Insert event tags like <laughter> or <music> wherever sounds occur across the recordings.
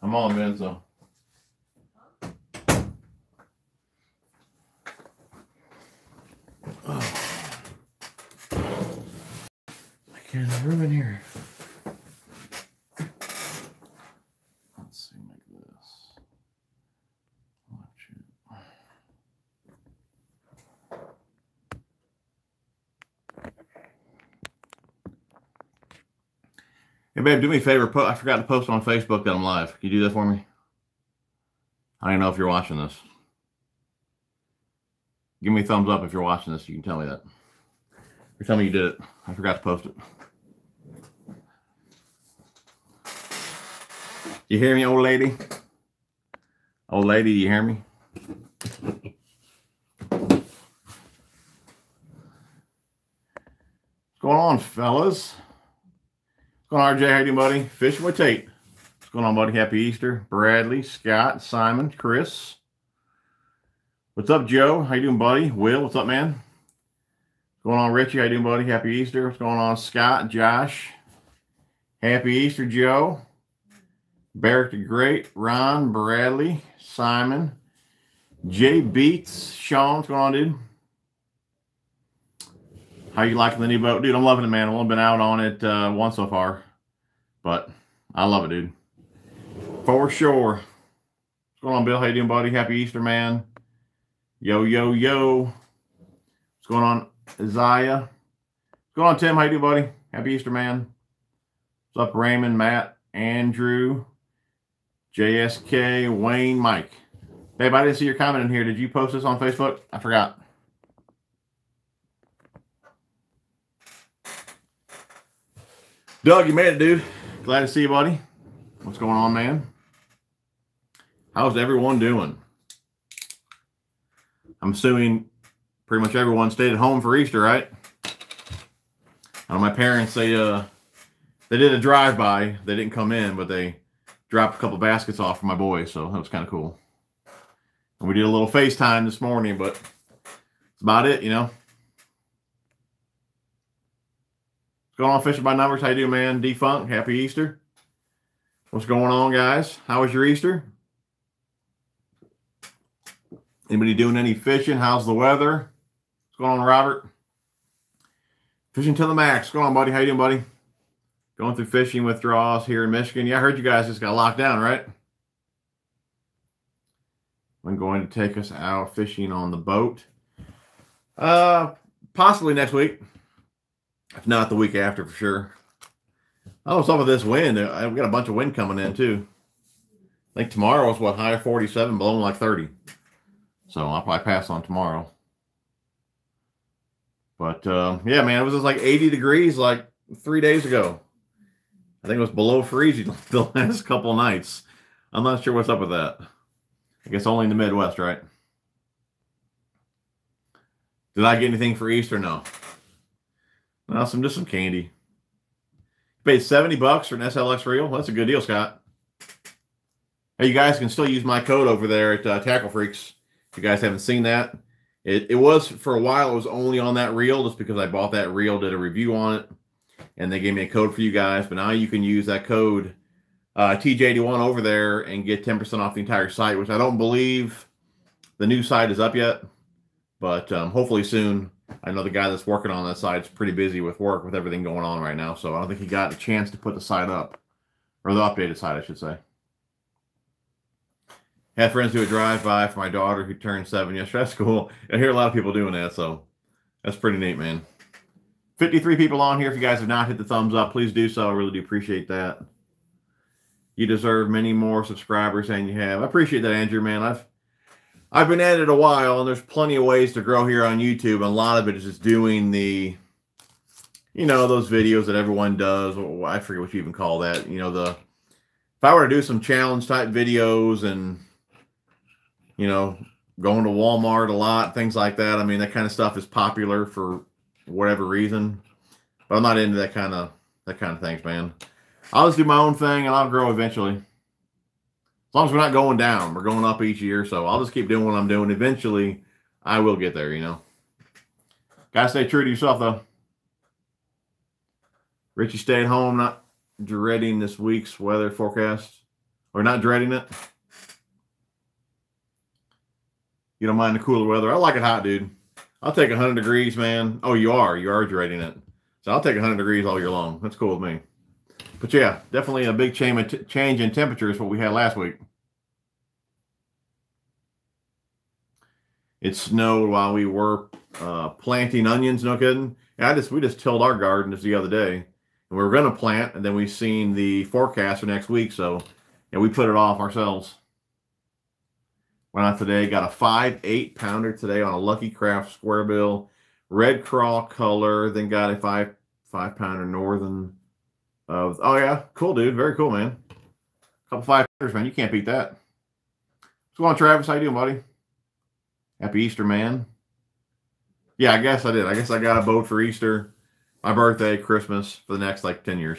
I'm on, man. So. I can't room in here. Let's see, make this. Watch it. Hey, babe, do me a favor. I forgot to post on Facebook that I'm live. Can you do that for me? I don't know if you're watching this. Give me a thumbs up if you're watching this. You can tell me that. Or tell me you did it. I forgot to post it. You hear me, old lady? Old lady, you hear me? What's going on, fellas? Going on, RJ? How you buddy? Fishing with Tate. What's going on, buddy? Happy Easter. Bradley, Scott, Simon, Chris. What's up, Joe? How you doing, buddy? Will, what's up, man? What's going on, Richie? How you doing, buddy? Happy Easter. What's going on, Scott, Josh? Happy Easter, Joe. Barrick the Great, Ron, Bradley, Simon, Jay Beats, Sean. What's going on, dude? How you liking the new boat, dude? I'm loving it, man. I've only been out on it uh, once so far, but I love it, dude. For sure. What's going on, Bill? You doing, buddy? Happy Easter, man. Yo, yo, yo. What's going on, Isaiah? What's going on, Tim? How you doing, buddy? Happy Easter, man. What's up, Raymond, Matt, Andrew, JSK, Wayne, Mike? Babe, I didn't see your comment in here. Did you post this on Facebook? I forgot. Doug, you made it, dude. Glad to see you, buddy. What's going on, man? How's everyone doing? I'm assuming pretty much everyone stayed at home for Easter, right? I know my parents they uh they did a drive by. They didn't come in, but they dropped a couple baskets off for my boys, so that was kind of cool. And we did a little FaceTime this morning, but that's about it, you know. What's going on, fishing by numbers? How you doing, man? Defunct, happy Easter. What's going on, guys? How was your Easter? Anybody doing any fishing? How's the weather? What's going on, Robert? Fishing to the max. What's going on, buddy? How you doing, buddy? Going through fishing withdrawals here in Michigan. Yeah, I heard you guys just got locked down, right? I'm going to take us out fishing on the boat. Uh, possibly next week. If not the week after, for sure. Oh, some of this wind. uh, I've got a bunch of wind coming in too. I think tomorrow is what high 47, blowing like 30. So I'll probably pass on tomorrow. But uh, yeah, man, it was just like 80 degrees like three days ago. I think it was below freezing <laughs> the last couple nights. I'm not sure what's up with that. I guess only in the Midwest, right? Did I get anything for Easter? No. No, some just some candy. Paid 70 bucks for an SLX reel. That's a good deal, Scott. Hey, you guys can still use my code over there at uh, Tackle Freaks. If you guys haven't seen that, it, it was for a while, it was only on that reel just because I bought that reel, did a review on it, and they gave me a code for you guys. But now you can use that code uh, TJ81 over there and get 10% off the entire site, which I don't believe the new site is up yet, but um, hopefully soon. I know the guy that's working on that site is pretty busy with work with everything going on right now, so I don't think he got a chance to put the site up, or the updated site, I should say. Had friends do a drive by for my daughter who turned seven yesterday. That's cool. <laughs> I hear a lot of people doing that, so that's pretty neat, man. 53 people on here. If you guys have not hit the thumbs up, please do so. I really do appreciate that. You deserve many more subscribers than you have. I appreciate that, Andrew, man. I've I've been at it a while, and there's plenty of ways to grow here on YouTube. And a lot of it is just doing the, you know, those videos that everyone does. I forget what you even call that. You know, the if I were to do some challenge type videos and, you know, going to Walmart a lot, things like that. I mean, that kind of stuff is popular for whatever reason. But I'm not into that kind of that kind of things, man. I'll just do my own thing, and I'll grow eventually. As long as we're not going down, we're going up each year. So I'll just keep doing what I'm doing. Eventually, I will get there, you know. Gotta stay true to yourself, though. Richie, stay at home, not dreading this week's weather forecast. or not dreading it. You don't mind the cooler weather. I like it hot, dude. I'll take 100 degrees, man. Oh, you are. You are dreading it. So I'll take 100 degrees all year long. That's cool with me. But yeah, definitely a big change in temperature is what we had last week. It snowed while we were uh, planting onions. No kidding. I just we just tilled our garden just the other day, and we were to plant, and then we seen the forecast for next week, so and we put it off ourselves. Went out today, got a five eight pounder today on a Lucky Craft square bill, red craw color. Then got a five five pounder northern. Of oh yeah, cool dude, very cool man. A couple five man. You can't beat that. What's going on, Travis? How you doing, buddy? Happy Easter, man. Yeah, I guess I did. I guess I got a boat for Easter, my birthday, Christmas for the next like 10 years.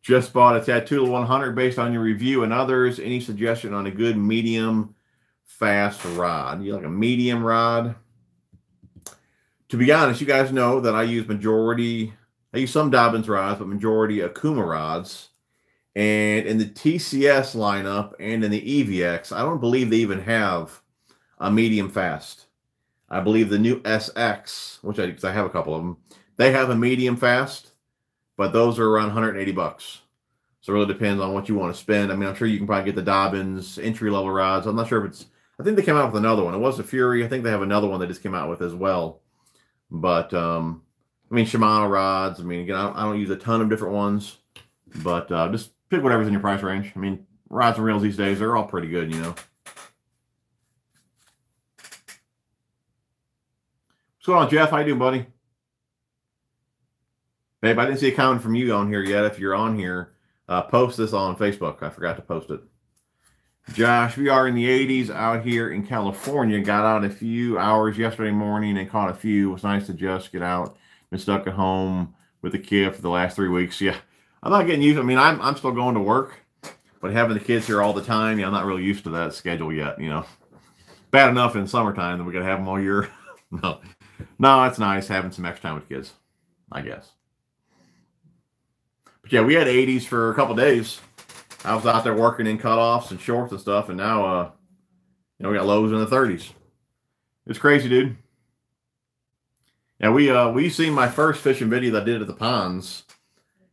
Just bought a Tatula 100 based on your review and others. Any suggestion on a good medium fast rod? You like a medium rod? To be honest, you guys know that I use majority, I use some Dobyns rods, but majority Okuma rods. And in the TCS lineup and in the EVX, I don't believe they even have a medium fast. I believe the new SX, which I, I have a couple of them, they have a medium fast, but those are around 180 bucks. So it really depends on what you want to spend. I mean, I'm sure you can probably get the Dobyns entry level rods. I'm not sure if it's, I think they came out with another one. It was a Fury. I think they have another one they just came out with as well. But, um, I mean, Shimano rods. I mean, again, I don't, I don't use a ton of different ones, but uh, just pick whatever's in your price range. I mean, rods and reels these days, they're all pretty good, you know. What's going on, Jeff? How you doing, buddy? Babe, I didn't see a comment from you on here yet. If you're on here, uh, post this on Facebook. I forgot to post it. Josh, we are in the 80s out here in California. Got out a few hours yesterday morning and caught a few. It was nice to just get out. Been stuck at home with the kid for the last three weeks. Yeah, I'm not getting used. I mean, I'm I'm still going to work, but having the kids here all the time, yeah, I'm not really used to that schedule yet. You know, bad enough in summertime that we got to have them all year. <laughs> no, no, it's nice having some extra time with kids, I guess. But yeah, we had 80s for a couple days. I was out there working in cutoffs and shorts and stuff, and now uh, you know, we got lows in the 30s. It's crazy, dude. Yeah, we uh we seen my first fishing video that I did at the ponds,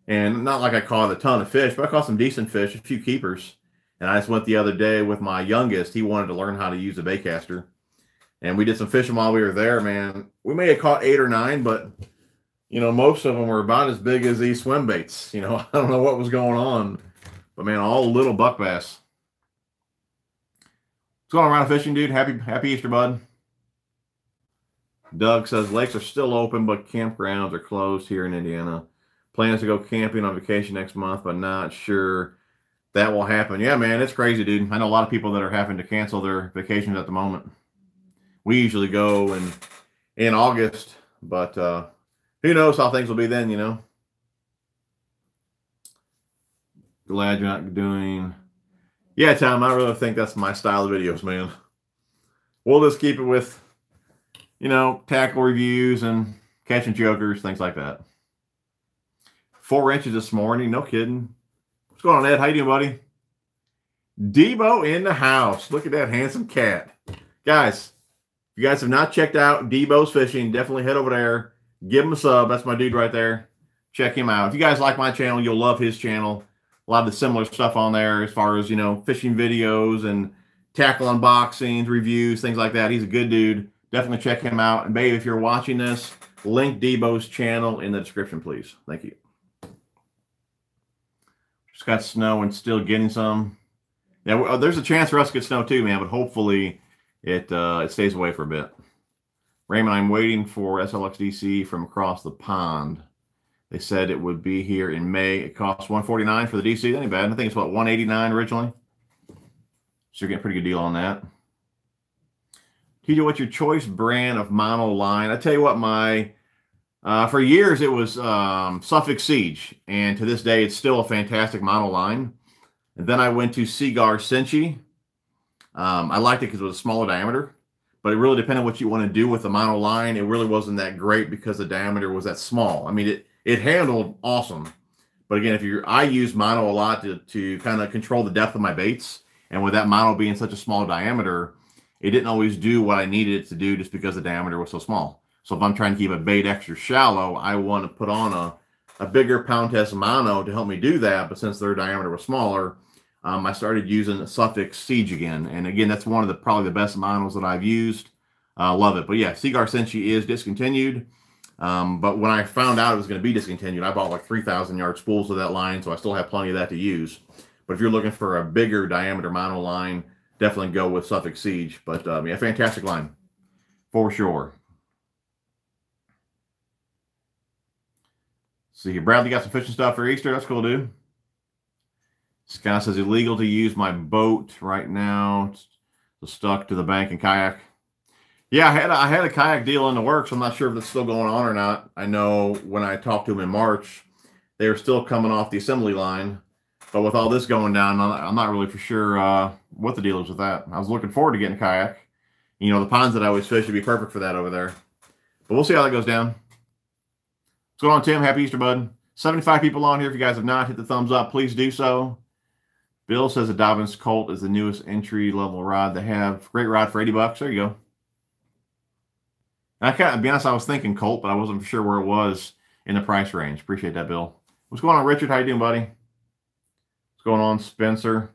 and not like I caught a ton of fish, but I caught some decent fish, a few keepers. And I just went the other day with my youngest. He wanted to learn how to use a baitcaster and we did some fishing while we were there, man. We may have caught eight or nine, but you know, most of them were about as big as these swim baits. <laughs> You know, I don't know what was going on, but man, all little buck bass. What's going on around fishing, dude? Happy Happy Easter, bud. Doug says lakes are still open, but campgrounds are closed here in Indiana. Plans to go camping on vacation next month, but not sure that will happen. Yeah, man, it's crazy, dude. I know a lot of people that are having to cancel their vacations at the moment we usually go in in August, but uh, who knows how things will be then, you know. Glad you're not doing. Yeah, Tom, I really think that's my style of videos, man. We'll just keep it with, you know, tackle reviews and catching jokers, things like that. Four inches this morning, no kidding. What's going on, Ed? How you doing, buddy? Debo in the house. Look at that handsome cat. Guys, if you guys have not checked out Debo's Fishing, definitely head over there. Give him a sub. That's my dude right there. Check him out. If you guys like my channel, you'll love his channel. A lot of the similar stuff on there as far as, you know, fishing videos and tackle unboxings, reviews, things like that. He's a good dude. Definitely check him out. And babe, if you're watching this, link Debo's channel in the description, please. Thank you. Just got snow and still getting some. Yeah, there's a chance for us to get snow too, man, but hopefully it uh, it stays away for a bit. Raymond, I'm waiting for SLXDC from across the pond. They said it would be here in May. It costs 149 for the DC. That ain't bad. I think it's about 189 originally. So you're getting a pretty good deal on that. TJ, what's your choice brand of mono line? I tell you what, my uh, for years it was um, Sufix Siege, and to this day it's still a fantastic mono line. And then I went to Seaguar Senshi, um, I liked it because it was a smaller diameter, but it really depended on what you want to do with the mono line. It really wasn't that great because the diameter was that small. I mean, it it handled awesome, But again, if you're, I use mono a lot to, to kind of control the depth of my baits. And with that mono being such a small diameter, it didn't always do what I needed it to do just because the diameter was so small. So if I'm trying to keep a bait extra shallow, I want to put on a, a bigger pound test mono to help me do that. But since their diameter was smaller, um, I started using the Sufix Siege again. And again, that's one of the probably the best monos that I've used. Uh, love it. But yeah, Seaguar Senshi is discontinued. Um, but when I found out it was going to be discontinued, I bought like 3,000 yard spools of that line, so I still have plenty of that to use. But if you're looking for a bigger diameter mono line, definitely go with Sufix Siege. But um, yeah, fantastic line for sure. See, Bradley got some fishing stuff for Easter. That's cool, dude. Scott says illegal to use my boat right now. It's stuck to the bank and kayak. Yeah, I had a, I had a kayak deal in the works. I'm not sure if it's still going on or not. I know when I talked to him in March, they were still coming off the assembly line. But with all this going down, I'm not really for sure uh, what the deal is with that. I was looking forward to getting a kayak. You know, the ponds that I always fish would be perfect for that over there. But we'll see how that goes down. What's going on, Tim? Happy Easter, bud. 75 people on here. If you guys have not hit the thumbs up, please do so. Bill says the Dobyns Colt is the newest entry level rod they have. Great rod for 80 bucks. There you go. And I can't be honest, I was thinking Colt, but I wasn't sure where it was in the price range. Appreciate that, Bill. What's going on, Richard? How you doing, buddy? What's going on, Spencer?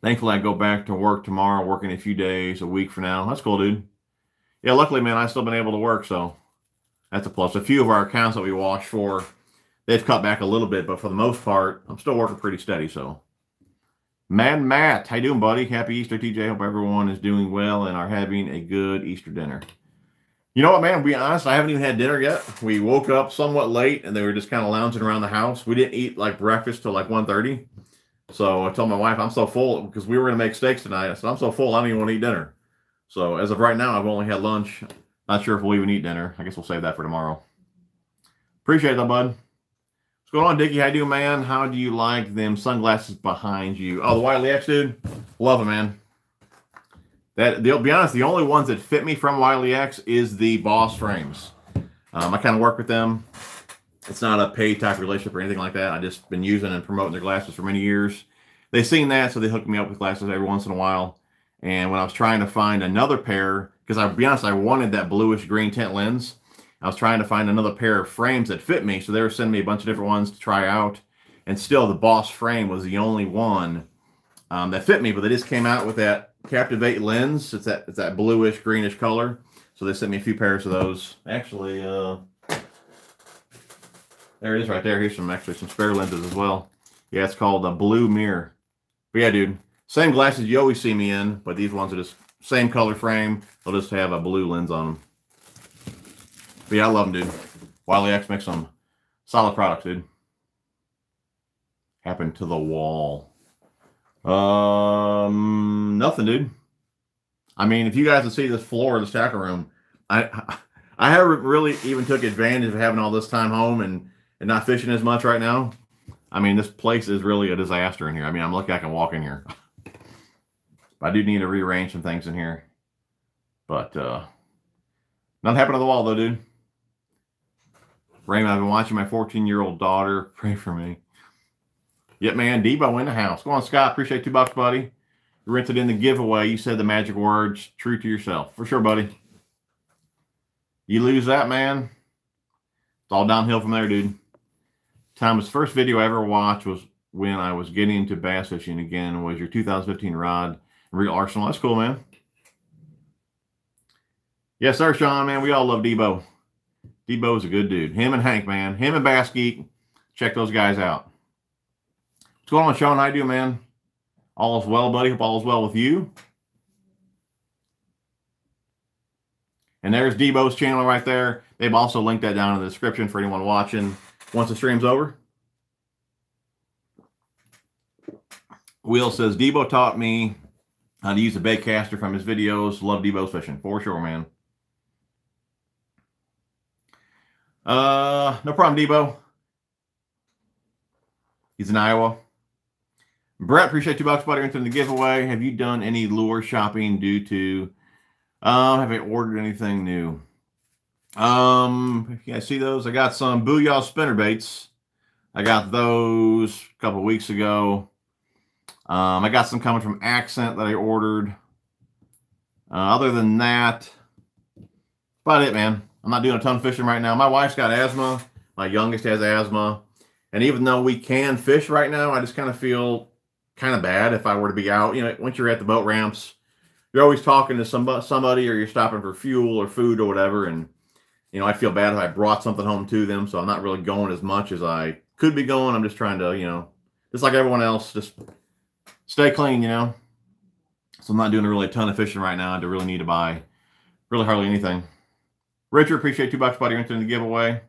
Thankfully, I go back to work tomorrow, working a few days, a week for now. That's cool, dude. Yeah, luckily, man, I've still been able to work, so that's a plus. A few of our accounts that we watch for, they've cut back a little bit, but for the most part, I'm still working pretty steady, so. Mad Matt, how you doing, buddy? Happy Easter, TJ. Hope everyone is doing well and are having a good Easter dinner. You know what, man? be honest, I haven't even had dinner yet. We woke up somewhat late and they were just kind of lounging around the house. We didn't eat like breakfast till like 1.30. So I told my wife I'm so full because we were to make steaks tonight. I said, I'm so full, I don't even want to eat dinner. So as of right now, I've only had lunch. Not sure if we'll even eat dinner. I guess we'll save that for tomorrow. Appreciate that, bud. What's going on, Dickie? How you doing, man? How do you like them sunglasses behind you? Oh, the Wiley X, dude. Love it, man. That they'll be honest, the only ones that fit me from Wiley X is the Boss frames. Um, I kind of work with them. It's not a pay type relationship or anything like that. I just been using and promoting their glasses for many years. They've seen that, so they hook me up with glasses every once in a while. And when I was trying to find another pair, because I'll be honest, I wanted that bluish green tint lens. I was trying to find another pair of frames that fit me, so they were sending me a bunch of different ones to try out. And still, the Boss frame was the only one um, that fit me, but they just came out with that Captivate lens. It's that it's that bluish greenish color. So they sent me a few pairs of those. Actually, uh, there it is right there. Here's some actually some spare lenses as well. Yeah, it's called a blue mirror. But yeah, dude, same glasses you always see me in, but these ones are just same color frame. They'll just have a blue lens on them. But yeah, I love them, dude. Wiley X makes some solid products, dude. Happened to the wall. Um, nothing, dude. I mean, if you guys can see this floor of the tackle room, I <laughs> I haven't really even took advantage of having all this time home and and not fishing as much right now. I mean, this place is really a disaster in here. I mean, I'm lucky I can walk in here. <laughs> I do need to rearrange some things in here. But uh nothing happened to the wall though, dude. Raymond, I've been watching my 14 year old daughter. <laughs> Pray for me. Yep, man. Debo in the house. Go on, Scott. Appreciate two bucks, buddy. You rented in the giveaway. You said the magic words. True to yourself. For sure, buddy. You lose that, man. It's all downhill from there, dude. Thomas' first video I ever watched was when I was getting into bass fishing again. Was your 2015 rod real arsenal? That's cool, man. Yes, sir, Sean, man. We all love Debo. Debo's a good dude. Him and Hank, man. Him and Bass Geek. Check those guys out. What's going on, Sean? How you man? All is well, buddy. Hope all is well with you. And there's Debo's channel right there. They've also linked that down in the description for anyone watching once the stream's over. Will says, Debo taught me how to use a bait caster from his videos. Love Debo's fishing. For sure, man. Uh, no problem, Debo. He's in Iowa. Brett, appreciate two bucks, buddy, into the giveaway. Have you done any lure shopping due to um have I ordered anything new? Um, yeah, see those? I got some Booyah spinner baits. I got those a couple weeks ago. Um, I got some coming from Accent that I ordered. Uh, other than that, about it, man. I'm not doing a ton of fishing right now. My wife's got asthma. My youngest has asthma. And even though we can fish right now, I just kind of feel kind of bad if I were to be out. You know, once you're at the boat ramps, you're always talking to somebody, somebody or you're stopping for fuel or food or whatever. And, you know, I feel bad if I brought something home to them. So I'm not really going as much as I could be going. I'm just trying to, you know, just like everyone else, just stay clean, you know. So I'm not doing a really ton of fishing right now. I do really need to buy really hardly anything. Richard, appreciate two bucks, buddy, entering the giveaway.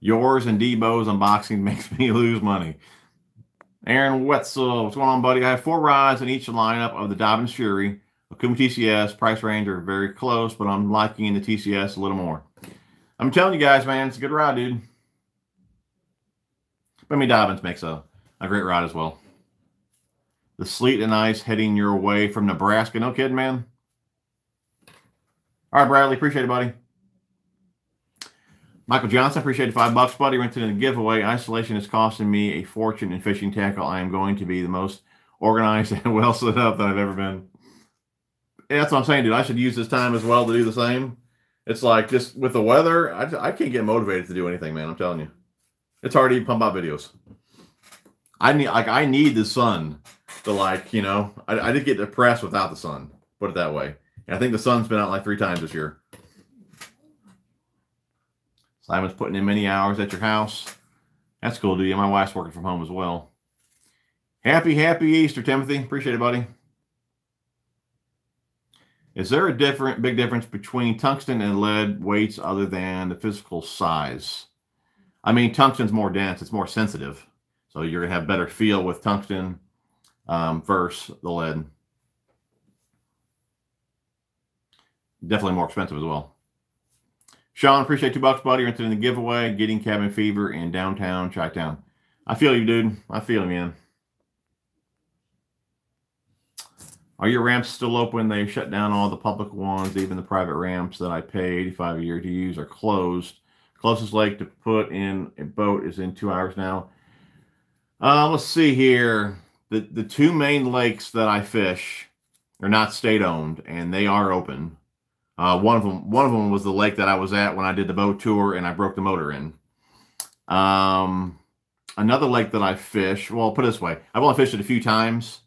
Yours and Debo's unboxing <laughs> makes me lose money. Aaron Wetzel, what's going on, buddy? I have four rides in each lineup of the Dobyns Fury. Okuma TCS, price range are very close, but I'm liking the TCS a little more. I'm telling you guys, man, it's a good ride, dude. But I mean, Dobyns makes a, a great ride as well. The sleet and ice heading your way from Nebraska. No kidding, man. All right, Bradley. Appreciate it, buddy. Michael Johnson, appreciate the five bucks, buddy. Went in the giveaway. Isolation is costing me a fortune in fishing tackle. I am going to be the most organized <laughs> and well set up that I've ever been. Yeah, that's what I'm saying, dude. I should use this time as well to do the same. It's like just with the weather, I, I can't get motivated to do anything, man. I'm telling you, it's hard to even pump out videos. I need like I need the sun to like you know I, I did get depressed without the sun. Put it that way. And I think the sun's been out like three times this year. Simon's putting in many hours at your house. That's cool, dude. My wife's working from home as well. Happy, happy Easter, Timothy. Appreciate it, buddy. Is there a different, big difference between tungsten and lead weights other than the physical size? I mean, tungsten's more dense. It's more sensitive. So you're to have better feel with tungsten um, versus the lead. Definitely more expensive as well. Sean, appreciate two bucks, buddy. You're into the giveaway, getting cabin fever in downtown Chi-Town. I feel you, dude. I feel you, man. Are your ramps still open? They shut down all the public ones, even the private ramps that I pay 85 a year to use are closed. Closest lake to put in a boat is in two hours now. Uh, let's see here. The the two main lakes that I fish are not state owned, and they are open. Uh, one of them, one of them was the lake that I was at when I did the boat tour, and I broke the motor in. Um, another lake that I fish. Well, I'll put it this way: I've only fished it a few times,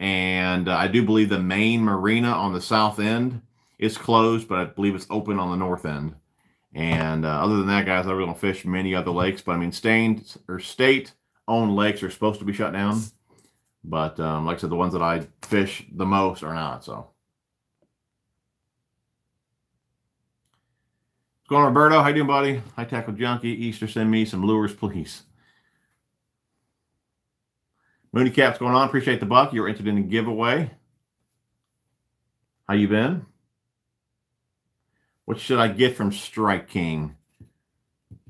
and uh, I do believe the main marina on the south end is closed, but I believe it's open on the north end. And uh, other than that, guys, I really don't fish many other lakes. But I mean, stained or state-owned lakes are supposed to be shut down, but um, like I said, the ones that I fish the most are not. So. Going on, Roberto? How you doing, buddy? Hi, Tackle Junkie. Easter, send me some lures, please. Mooney Cap's going on. Appreciate the buck. You're entered in the giveaway. How you been? What should I get from Strike King?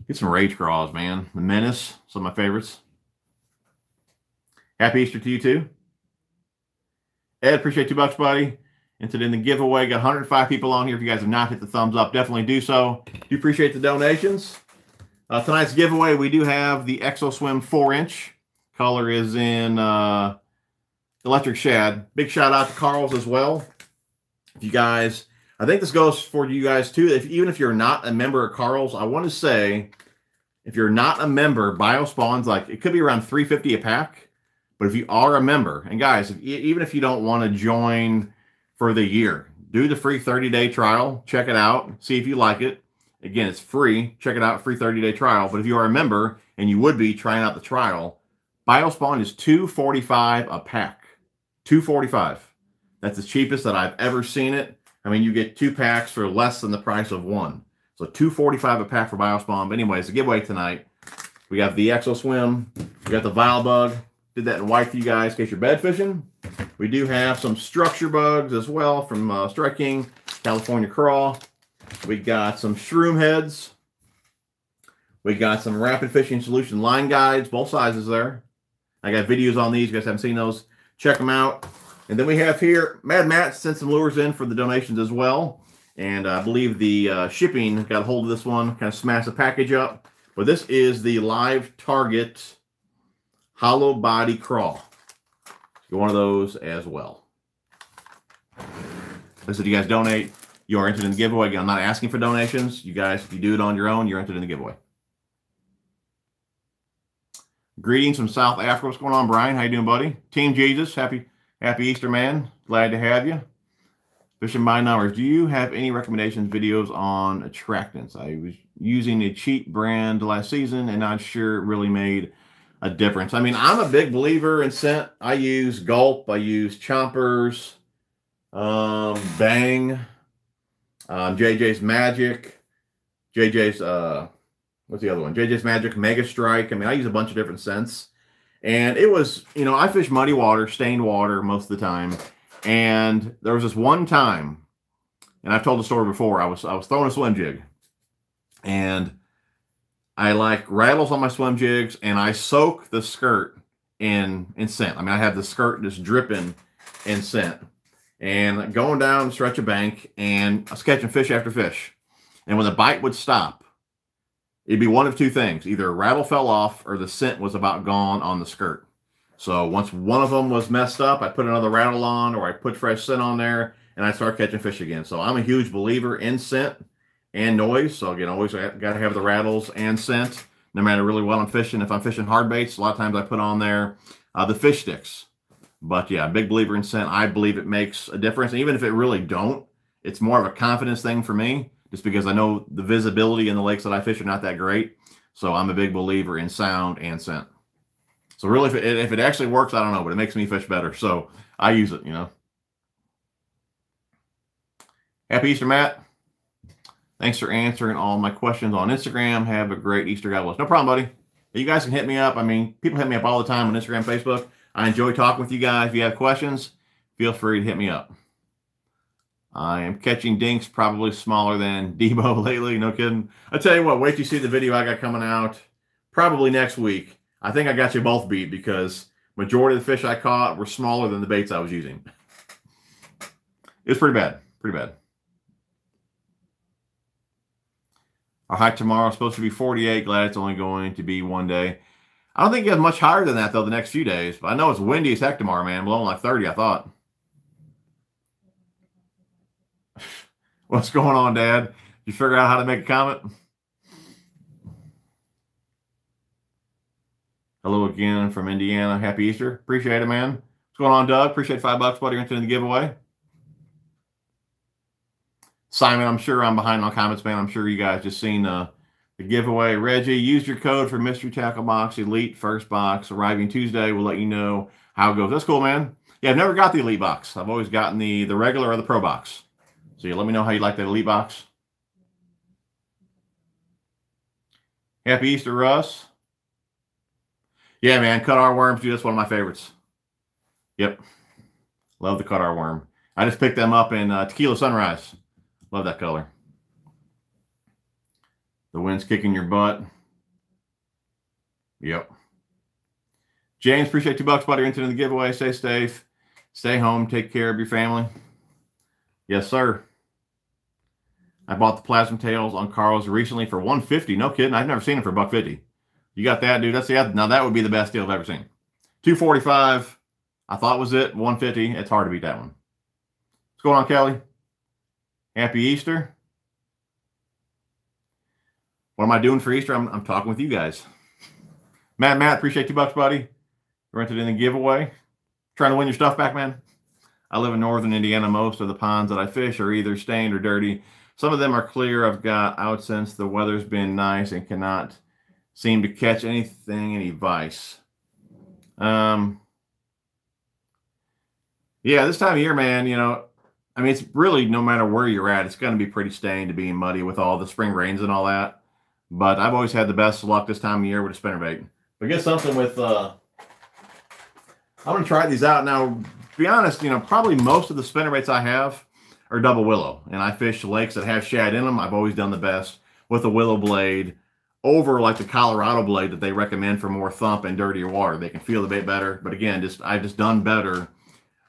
Get some Rage Craws, man. The Menace, some of my favorites. Happy Easter to you, too. Ed, appreciate you bucks, buddy entered in the giveaway. Got 105 people on here. If you guys have not hit the thumbs up, definitely do so. Do appreciate the donations. Uh, tonight's giveaway, we do have the Exo Swim 4 inch. Color is in uh, Electric Shad. Big shout out to Karl's as well. If you guys, I think this goes for you guys too. If even if you're not a member of Karl's, I want to say, if you're not a member, BioSpawn's like it could be around 350 a pack. But if you are a member, and guys, if, even if you don't want to join for the year. Do the free 30 day trial, check it out, see if you like it. Again, it's free. Check it out, free 30 day trial. But if you are a member and you would be trying out the trial, BioSpawn is 245 a pack. 245. That's the cheapest that I've ever seen it. I mean, you get two packs for less than the price of one. So 245 a pack for BioSpawn. But anyways, the giveaway tonight, we got the Exo Swim, we got the Vile Bug. Did that in white for you guys in case you're bed fishing. We do have some structure bugs as well from uh, Strike King, California Craw. We got some shroom heads. We got some rapid fishing solution line guides, both sizes there. I got videos on these. You guys haven't seen those. Check them out. And then we have here, Mad Matt sent some lures in for the donations as well. And I believe the uh, shipping got a hold of this one, kind of smashed the package up. But this is the Live Target Hollow Body Crawl. Get one of those as well. Listen, you guys donate, you are entered in the giveaway. I'm not asking for donations. You guys, if you do it on your own, you're entered in the giveaway. Greetings from South Africa. What's going on, Brian? How you doing, buddy? Team Jesus, happy happy Easter, man. Glad to have you. Fishing by numbers. Do you have any recommendations videos on attractants? I was using a cheap brand last season and not sure it really made a difference. I mean, I'm a big believer in scent. I use Gulp, I use Chompers, um, Bang, um, JJ's Magic, JJ's uh what's the other one? JJ's Magic, Mega Strike. I mean, I use a bunch of different scents. And it was, you know, I fish muddy water, stained water most of the time. And there was this one time, and I've told the story before, I was I was throwing a swim jig. And I like rattles on my swim jigs and I soak the skirt in in scent. I mean, I have the skirt just dripping in scent. And going down stretch of bank and I was catching fish after fish. And when the bite would stop, it'd be one of two things. Either a rattle fell off or the scent was about gone on the skirt. So once one of them was messed up, I put another rattle on or I put fresh scent on there and I start catching fish again. So I'm a huge believer in scent and noise. So again, always got to have the rattles and scent no matter really what I'm fishing. If I'm fishing hard baits, a lot of times I put on there uh, the fish sticks. But yeah, big believer in scent. I believe it makes a difference. And even if it really don't, it's more of a confidence thing for me just because I know the visibility in the lakes that I fish are not that great. So I'm a big believer in sound and scent. So really, if it, if it actually works, I don't know, but it makes me fish better. So I use it, you know. Happy Easter, Matt. Thanks for answering all my questions on Instagram. Have a great Easter, God bless. No problem, buddy. You guys can hit me up. I mean, people hit me up all the time on Instagram, Facebook. I enjoy talking with you guys. If you have questions, feel free to hit me up. I am catching dinks probably smaller than <laughs> Debo lately. No kidding. I tell you what, wait till you see the video I got coming out probably next week. I think I got you both beat because majority of the fish I caught were smaller than the baits I was using. It was pretty bad. Pretty bad. Our high tomorrow is supposed to be 48. Glad it's only going to be one day. I don't think it gets much higher than that, though, the next few days. But I know it's windy as heck tomorrow, man. Blowing like 30, I thought. <laughs> What's going on, Dad? You figure out how to make a comment? Hello again from Indiana. Happy Easter. Appreciate it, man. What's going on, Doug? Appreciate five bucks, buddy. You're entering the giveaway. Simon, I'm sure I'm behind on comments, man. I'm sure you guys just seen uh, the giveaway. Reggie, use your code for Mystery Tackle Box Elite First Box arriving Tuesday. We'll let you know how it goes. That's cool, man. Yeah, I've never got the Elite Box. I've always gotten the the regular or the Pro Box. So you let me know how you like that Elite Box. Happy Easter, Russ. Yeah, man, Cut-R worms, dude. That's one of my favorites. Yep. Love the Cut-R worm. I just picked them up in uh, Tequila Sunrise. Love that color. The wind's kicking your butt. Yep. James, appreciate two bucks, buddy. Into the giveaway. Stay safe. Stay home. Take care of your family. Yes, sir. I bought the plasma tails on Karl's recently for 150. No kidding. I've never seen them for buck 50. You got that, dude? That's the now that would be the best deal I've ever seen. 245. I thought was it. 150. It's hard to beat that one. What's going on, Kelly? Happy Easter. What am I doing for Easter? I'm, I'm talking with you guys. Matt, Matt, appreciate two bucks, buddy. Rented in the giveaway. Trying to win your stuff back, man. I live in northern Indiana. Most of the ponds that I fish are either stained or dirty. Some of them are clear. I've got out since the weather's been nice and cannot seem to catch anything, any vice. Um, yeah, this time of year, man, you know, I mean, it's really no matter where you're at, it's going to be pretty stained to being muddy with all the spring rains and all that. But I've always had the best luck this time of year with a spinnerbait. But get something with, uh, I'm going to try these out now be honest, you know, probably most of the spinner spinnerbaits I have are double willow, and I fish lakes that have shad in them. I've always done the best with a willow blade over like the Colorado blade that they recommend for more thump and dirtier water. They can feel the bait better, but again, just I've just done better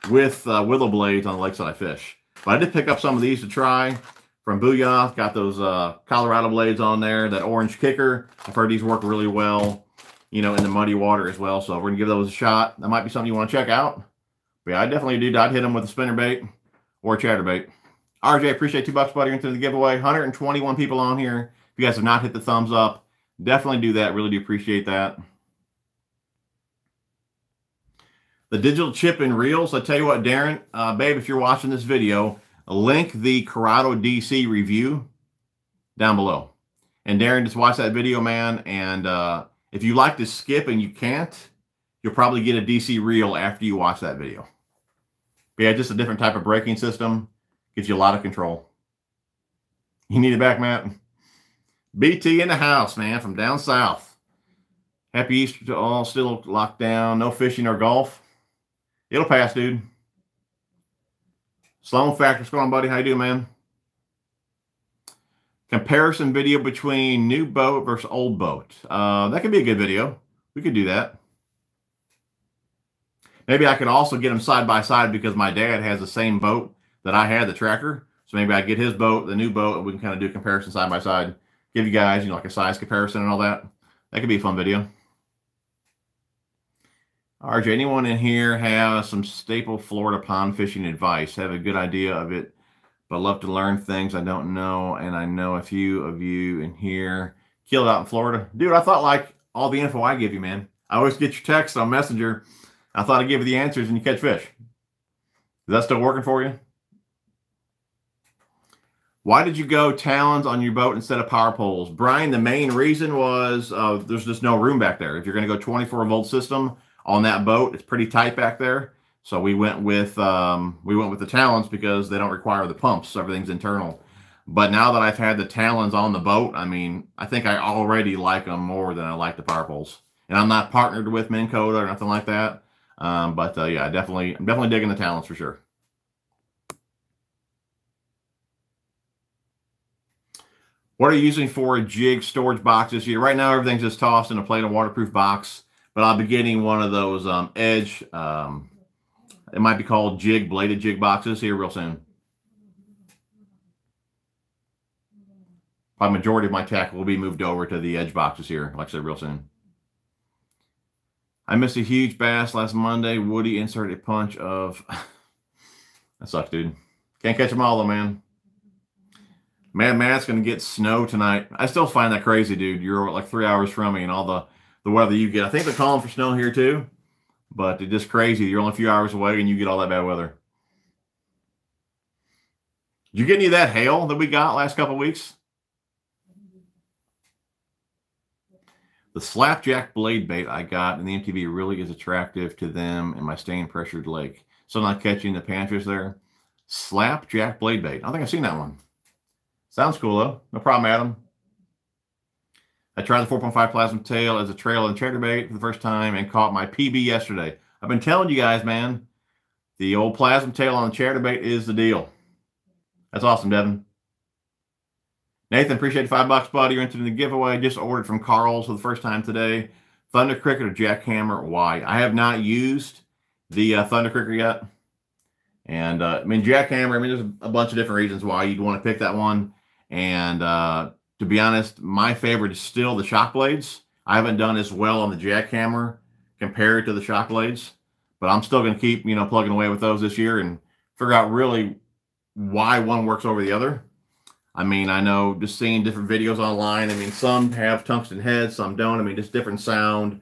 with uh, willow blades on the lakes that I fish. But I did pick up some of these to try from Booyah. Got those uh, Colorado blades on there. That orange kicker. I've heard these work really well, you know, in the muddy water as well. So we're gonna give those a shot. That might be something you want to check out. But yeah, I definitely do. I'd hit them with a spinner bait or a chatterbait. RJ, appreciate two bucks, buddy, into the giveaway. 121 people on here. If you guys have not hit the thumbs up, definitely do that. Really do appreciate that. The digital chip in reels. I tell you what, Darren, uh, babe, if you're watching this video, link the Curado DC review down below. And Darren, just watch that video, man. And uh, if you like to skip and you can't, you'll probably get a DC reel after you watch that video. But yeah, just a different type of braking system. Gives you a lot of control. You need it back, Matt? BT in the house, man, from down south. Happy Easter to all. Still locked down. No fishing or golf. It'll pass, dude. Sloan Factor, what's going on, buddy? How you doing, man? Comparison video between new boat versus old boat. Uh, that could be a good video. We could do that. Maybe I could also get them side by side because my dad has the same boat that I had, the tracker. So maybe I get his boat, the new boat, and we can kind of do a comparison side by side. Give you guys, you know, like a size comparison and all that. That could be a fun video. RJ, anyone in here have some staple Florida pond fishing advice? Have a good idea of it, but love to learn things I don't know. And I know a few of you in here killed out in Florida. Dude, I thought like all the info I give you, man. I always get your text on Messenger. I thought I'd give you the answers and you catch fish. Is that still working for you? Why did you go talons on your boat instead of power poles? Brian, the main reason was uh, there's just no room back there. If you're going to go 24 volt system on that boat, it's pretty tight back there. So we went with um, we went with the talons because they don't require the pumps. So everything's internal. But now that I've had the talons on the boat, I mean, I think I already like them more than I like the power poles. And I'm not partnered with Minn Kota or nothing like that. Um, but uh, yeah, definitely, I'm definitely digging the Talons for sure. What are you using for a jig storage boxes? Right now, everything's just tossed in a plain waterproof box, but I'll be getting one of those um, edge, um, it might be called jig, bladed jig boxes here real soon. By majority of my tackle will be moved over to the edge boxes here, like I said, real soon. I missed a huge bass last Monday. Woody inserted a punch of. <laughs> that sucks, dude. Can't catch them all, though, man. Mad Matt's going to get snow tonight. I still find that crazy, dude. You're like three hours from me and all the, the weather you get. I think they're calling for snow here, too. But it's just crazy. You're only a few hours away and you get all that bad weather. Did you get any of that hail that we got last couple weeks? The slapjack blade bait I got in the MTB really is attractive to them in my staying pressured lake. So not catching the panthers there. Slapjack blade bait. I don't think I've seen that one. Sounds cool though. No problem, Adam. I tried the 4.5 plasma tail as a trail and chatterbait for the first time and caught my PB yesterday. I've been telling you guys, man, the old plasma tail on the chatterbait is the deal. That's awesome, Devin. Nathan, appreciate five bucks, buddy. You're into the giveaway. Just ordered from Karl's for the first time today. Thunder Cricket or Jackhammer Why? I have not used the uh, Thunder Cricket yet. And uh, I mean, Jackhammer, I mean, there's a bunch of different reasons why you'd want to pick that one. And uh, to be honest, my favorite is still the shock blades. I haven't done as well on the Jackhammer compared to the shock blades, but I'm still going to keep, you know, plugging away with those this year and figure out really why one works over the other. I mean, I know just seeing different videos online. I mean, some have tungsten heads, some don't. I mean, just different sound.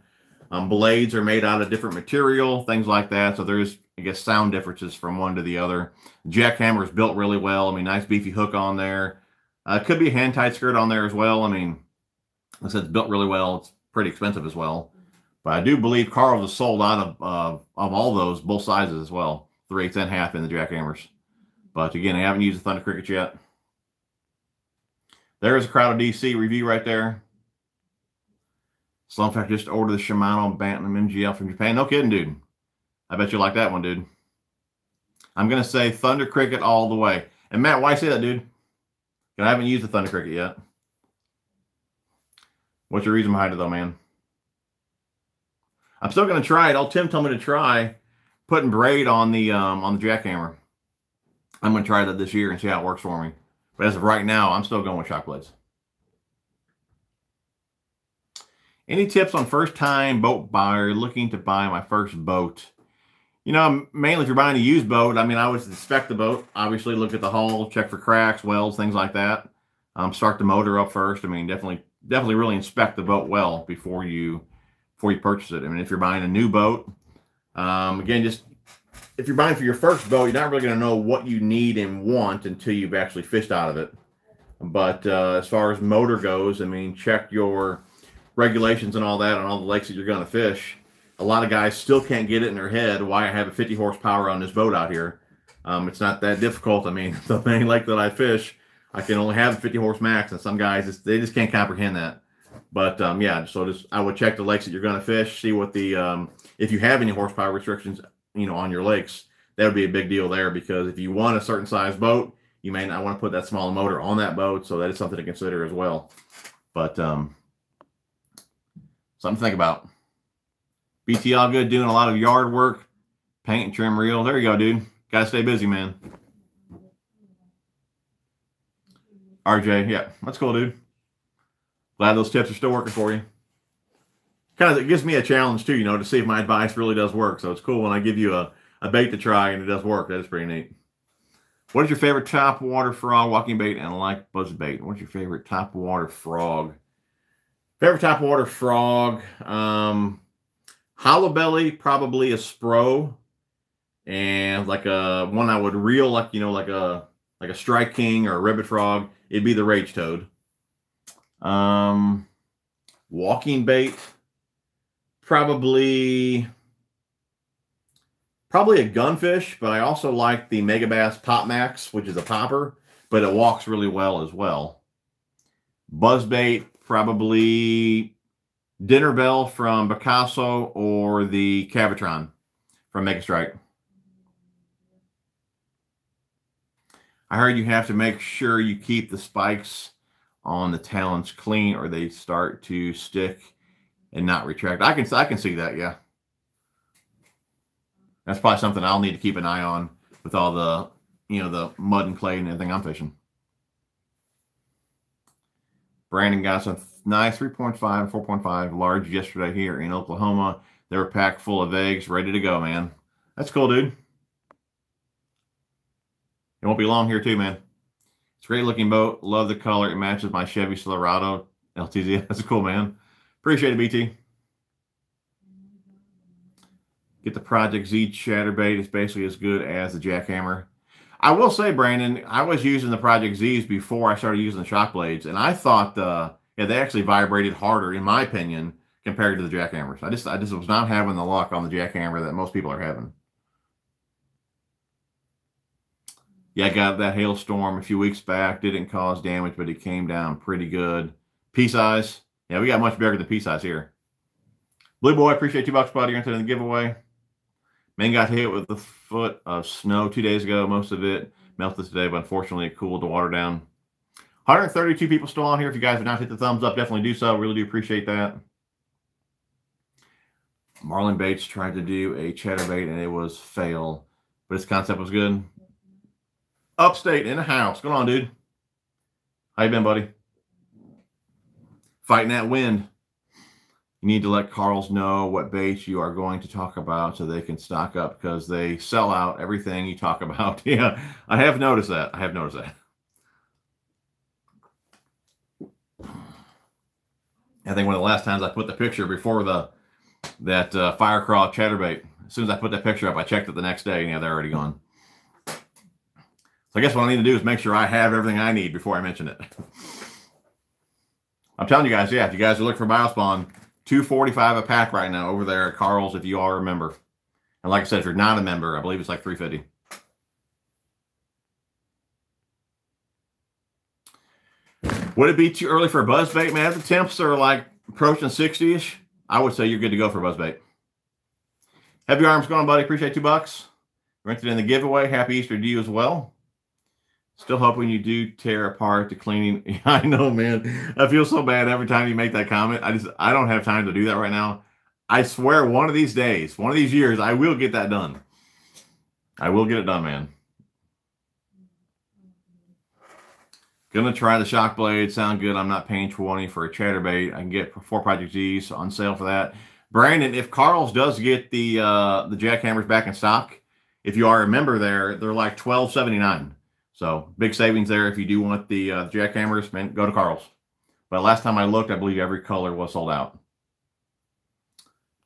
Um, blades are made out of different material, things like that. So there's, I guess, sound differences from one to the other. Jackhammer is built really well. I mean, nice beefy hook on there. Uh, could be a hand tight skirt on there as well. I mean, I said it's built really well. It's pretty expensive as well. But I do believe Karl's is sold out of uh, of all those, both sizes as well, three eighths and half in the jackhammers. But again, I haven't used the Thunder Cricket yet. There's a Curado DC review right there. Slump Factor just ordered the Shimano Bantam MGL from Japan. No kidding, dude. I bet you like that one, dude. I'm going to say Thunder Cricket all the way. And Matt, why say that, dude? I haven't used the Thunder Cricket yet. What's your reason behind it, though, man? I'm still going to try it. All Tim told me to try putting braid on the um, on the jackhammer. I'm going to try that this year and see how it works for me. But as of right now, I'm still going with shock blades. Any tips on first time boat buyer looking to buy my first boat? You know, mainly if you're buying a used boat, I mean, I would inspect the boat. Obviously, look at the hull, check for cracks, welds, things like that. Um, start the motor up first. I mean, definitely, definitely really inspect the boat well before you before you purchase it. I mean, if you're buying a new boat, um, again, just if you're buying for your first boat, you're not really going to know what you need and want until you've actually fished out of it. But uh, as far as motor goes, I mean, check your regulations and all that on all the lakes that you're going to fish. A lot of guys still can't get it in their head why I have a 50 horsepower on this boat out here. Um, it's not that difficult. I mean, <laughs> the main lake that I fish, I can only have a 50 horse max, and some guys they just can't comprehend that. But um, yeah, so just I would check the lakes that you're going to fish, see what the um, if you have any horsepower restrictions, you know, on your lakes. That would be a big deal there because if you want a certain size boat, you may not want to put that small motor on that boat. So that is something to consider as well. But um, something to think about. BT all good, doing a lot of yard work, paint and trim reel. There you go, dude. Gotta stay busy, man. RJ, yeah, that's cool, dude. Glad those tips are still working for you. Kind of it gives me a challenge too, you know, to see if my advice really does work. So it's cool when I give you a, a bait to try and it does work. That's pretty neat. What is your favorite top water frog walking bait and like buzz bait? What's your favorite top water frog? Favorite top water frog. Um, hollow belly, probably a spro. And like a one I would reel like, you know, like a like a strike king or a ribbit frog. It'd be the rage toad. Um, walking bait, probably probably a gunfish, but I also like the Megabass Pop Max, which is a popper, but it walks really well as well. Buzzbait, probably Dinner Bell from Picasso or the Cavitron from Mega Strike. I heard you have to make sure you keep the spikes on the talons clean or they start to stick and not retract. I can I can see that, yeah. That's probably something I'll need to keep an eye on with all the you know the mud and clay and everything I'm fishing. Brandon got some nice 3.5 4.5 large yesterday here in Oklahoma. They were packed full of eggs, ready to go, man. That's cool, dude. It won't be long here, too, man. It's a great looking boat. Love the color. It matches my Chevy Silverado LTZ. <laughs> That's cool, man. Appreciate it, BT. Get the Project Z chatterbait. It's basically as good as the jackhammer. I will say, Brandon, I was using the Project Z's before I started using the shock blades, and I thought uh, yeah, they actually vibrated harder, in my opinion, compared to the jackhammers. I just I just was not having the luck on the jackhammer that most people are having. Yeah, I got that hailstorm a few weeks back. Didn't cause damage, but it came down pretty good. Pea size. Yeah, we got much bigger than pea size here. Blue Boy, appreciate two bucks, buddy. You're into the giveaway. Man got hit with a foot of snow two days ago. Most of it melted today, but unfortunately it cooled the water down. 132 people still on here. If you guys have not hit the thumbs up, definitely do so. Really do appreciate that. Marlon Bates tried to do a chatterbait and it was fail, but his concept was good. Upstate in the house. Going on, dude. How you been, buddy? Fighting that wind. You need to let Karl's know what baits you are going to talk about so they can stock up because they sell out everything you talk <laughs> about. yeah, I have noticed that. I have noticed that. I think one of the last times I put the picture before the that uh, fire crawl chatterbait. As soon as I put that picture up, I checked it the next day, and yeah, they're already gone. So I guess what I need to do is make sure I have everything I need before I mention it. <laughs> I'm telling you guys, yeah, if you guys are looking for Biospawn, 245 a pack right now over there at Karl's, if you all remember. And like I said, if you're not a member, I believe it's like 350. Would it be too early for a buzz bait, man? If the temps are like approaching 60-ish, I would say you're good to go for a buzz bait. Heavy arms going, buddy. Appreciate two bucks. Rented in the giveaway. Happy Easter to you as well. Still hoping you do tear apart the cleaning. <laughs> I know, man. I feel so bad every time you make that comment. I just I don't have time to do that right now. I swear one of these days, one of these years, I will get that done. I will get it done, man. Gonna try the shock blade. Sound good. I'm not paying 20 for a chatterbait. I can get four Project Z's on sale for that. Brandon, if Karl's does get the uh, the jackhammers back in stock, if you are a member there, they're like 12.79. So big savings there. If you do want the uh, jackhammers, man, go to Karl's. But last time I looked, I believe every color was sold out.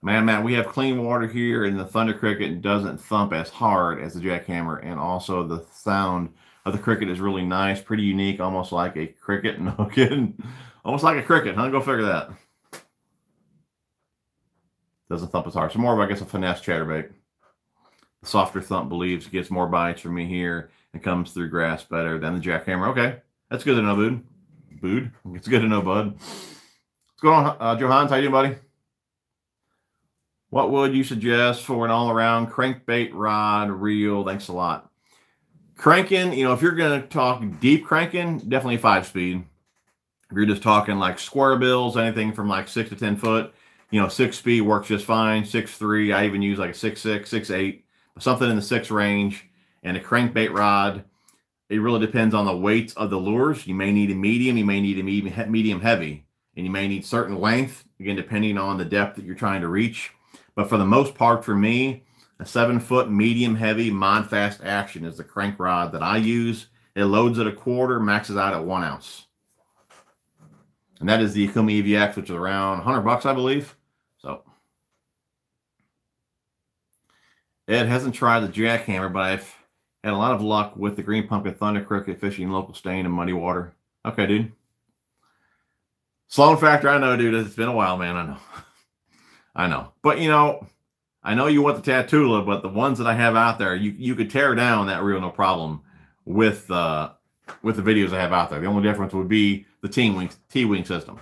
Man, Matt, we have clean water here, and the Thunder Cricket doesn't thump as hard as the jackhammer, and also the sound the cricket is really nice, pretty unique, almost like a cricket. <laughs> No kidding. Almost like a cricket, huh? Go figure that. Doesn't thump as hard. So more of, I guess, a finesse chatterbait. The softer thump believes gets more bites from me here and comes through grass better than the jackhammer. Okay, that's good to know, Bood. Bood? It's good to know, bud. What's going on, uh, Johans? How you doing, buddy? What would you suggest for an all-around crankbait rod reel? Thanks a lot. Cranking, you know, if you're going to talk deep cranking, definitely five speed. If you're just talking like square bills, anything from like six to 10 foot, you know, six speed works just fine. Six, three, I even use like a six, six, six, eight, something in the six range and a crankbait rod. It really depends on the weights of the lures. You may need a medium, you may need a medium, medium heavy, and you may need certain length, again, depending on the depth that you're trying to reach. But for the most part, for me, a seven foot medium heavy mod fast action is the crank rod that I use. It loads at a quarter, maxes out at one ounce. And that is the Okuma EVX, which is around 100 bucks, I believe. So Ed hasn't tried the jackhammer, but I've had a lot of luck with the green pumpkin thunder cricket fishing local stain and muddy water. Okay, dude. Sloan factor, I know, dude. It's been a while, man. I know. <laughs> I know. But you know, I know you want the Tatula, but the ones that I have out there, you you could tear down that reel no problem with uh with the videos I have out there. The only difference would be the T wing T wing system.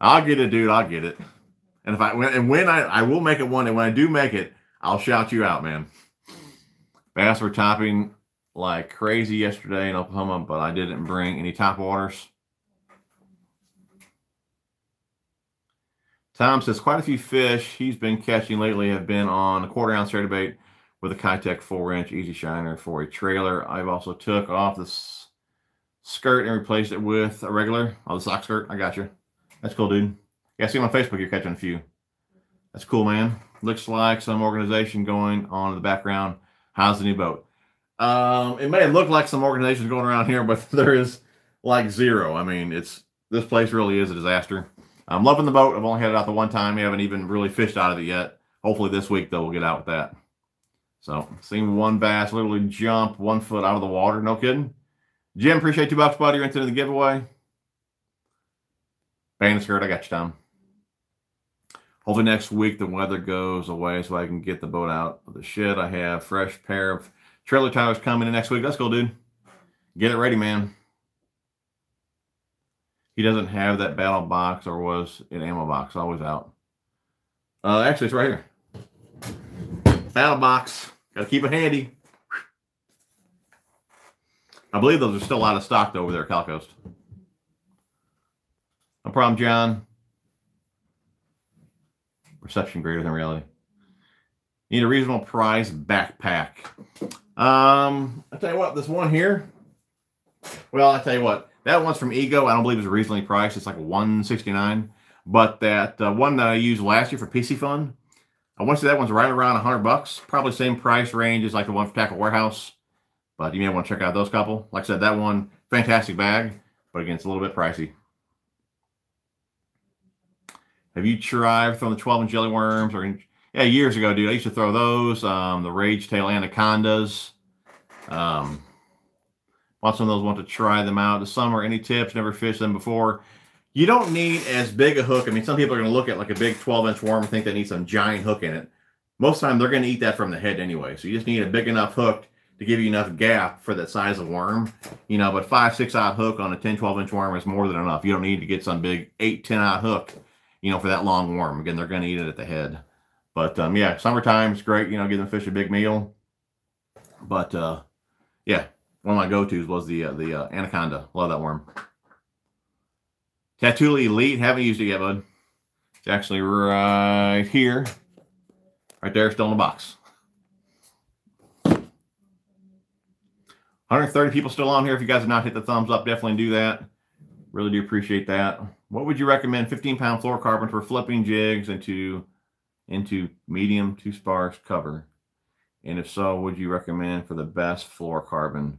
I'll get it, dude. I'll get it. And if I and when I I will make it one, and when I do make it, I'll shout you out, man. Bass were topping like crazy yesterday in Oklahoma, but I didn't bring any top waters. Tom says quite a few fish he's been catching lately have been on a quarter ounce straight bait with a Keitech four inch easy shiner for a trailer. I've also took off this skirt and replaced it with a regular, oh, the sock skirt. I got you. That's cool, dude. Yeah, I see on Facebook you're catching a few. That's cool, man. Looks like some organization going on in the background. How's the new boat? Um, it may look like some organizations going around here, but <laughs> there is like zero. I mean, it's this place really is a disaster. I'm loving the boat. I've only had it out the one time. We haven't even really fished out of it yet. Hopefully this week, though, we'll get out with that. So, seen one bass literally jump one foot out of the water. No kidding. Jim, appreciate two bucks, buddy. You're into the giveaway. Bandit skirt, I got you, Tom. Hopefully next week the weather goes away so I can get the boat out of the shed. I have fresh pair of trailer tires coming in next week. Let's go, dude. Get it ready, man. He doesn't have that battle box or was an ammo box. Always out. Uh, actually, it's right here. Battle box. Got to keep it handy. I believe those are still out of stock though, over there, Cal Coast. No problem, John. Perception greater than reality. Need a reasonable price backpack. Um, I tell you what, this one here. Well, I tell you what, that one's from Ego. I don't believe it's reasonably priced. It's like 169 But that uh, one that I used last year for PC Fun, I want to say that one's right around 100 bucks. Probably same price range as like the one for Tackle Warehouse. But you may want to check out those couple. Like I said, that one, fantastic bag. But again, it's a little bit pricey. Have you tried throwing the 12 inch jelly worms or yeah, years ago, dude. I used to throw those. Um, the Rage Tail Anacondas. Um, Lots of those want to try them out this summer. Any tips? Never fished them before. You don't need as big a hook. I mean, some people are going to look at like a big 12 inch worm and think they need some giant hook in it. Most of the time, they're going to eat that from the head anyway. So you just need a big enough hook to give you enough gap for that size of worm. You know, but five, six odd hook on a 10, 12 inch worm is more than enough. You don't need to get some big eight, 10 odd hook, you know, for that long worm. Again, they're going to eat it at the head. But um, yeah, summertime is great. You know, give them fish a big meal. But uh, yeah, one of my go-tos was the uh, the uh, Anaconda. Love that worm. Tatula Elite. Haven't used it yet, bud. It's actually right here. Right there, still in the box. 130 people still on here. If you guys have not hit the thumbs up, definitely do that. Really do appreciate that. What would you recommend 15 pound fluorocarbon for flipping jigs into into medium to sparse cover? And if so, would you recommend for the best fluorocarbon?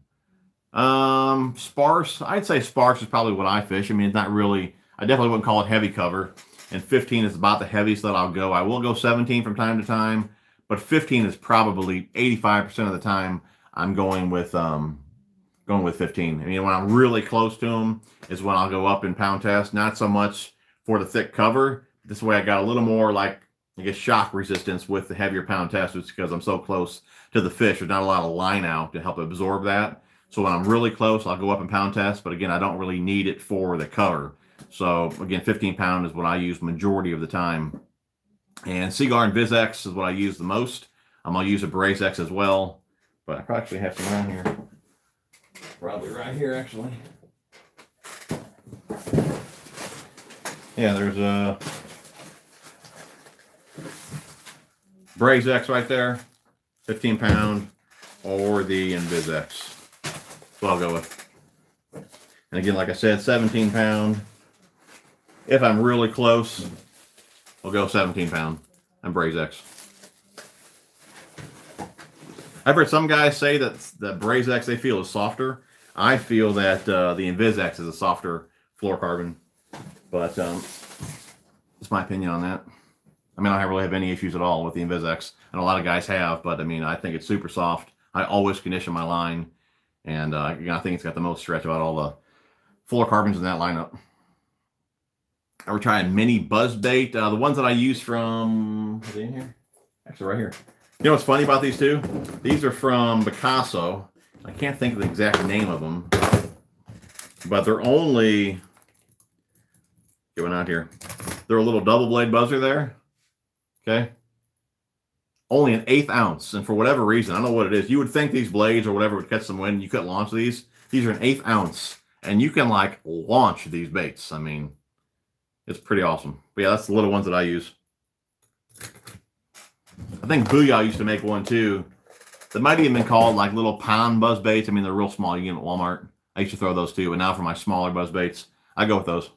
Um, sparse, I'd say sparse is probably what I fish. I mean, it's not really, I definitely wouldn't call it heavy cover. And 15 is about the heaviest that I'll go. I will go 17 from time to time, but 15 is probably 85% of the time I'm going with um going with 15. I mean, when I'm really close to them is when I'll go up in pound test. Not so much for the thick cover. This way I got a little more like I guess shock resistance with the heavier pound test, it's because I'm so close to the fish. There's not a lot of line out to help absorb that. So when I'm really close, I'll go up and pound test. But again, I don't really need it for the cover. So again, 15 pound is what I use majority of the time. And Seaguar InvizX is what I use the most. I'm gonna use a Braze X as well, but I probably have some around here. Probably right here, actually. Yeah, there's a Braze X right there, 15 pound, or the InvizX what I'll go with. And again, like I said, 17 pound. If I'm really close, I'll go 17 pound and Braze X. I've heard some guys say that the Braze X they feel is softer. I feel that uh, the InvizX is a softer fluorocarbon, but um, it's my opinion on that. I mean, I don't really have any issues at all with the InvizX, and a lot of guys have, but I mean, I think it's super soft. I always condition my line and uh, I think it's got the most stretch about all the fluorocarbons in that lineup. We're trying mini buzz bait. Uh, the ones that I use from, is in here? Actually, right here. You know what's funny about these two? These are from Picasso. I can't think of the exact name of them, but they're only, one out here. They're a little double blade buzzer there. Okay only an eighth ounce. And for whatever reason, I don't know what it is. You would think these blades or whatever would catch some wind. You couldn't launch these. These are an eighth ounce. And you can like launch these baits. I mean, it's pretty awesome. But yeah, that's the little ones that I use. I think Booyah used to make one too. That might even been called like little pound buzz baits. I mean, they're real small. You get them at Walmart. I used to throw those too. But now for my smaller buzz baits, I go with those.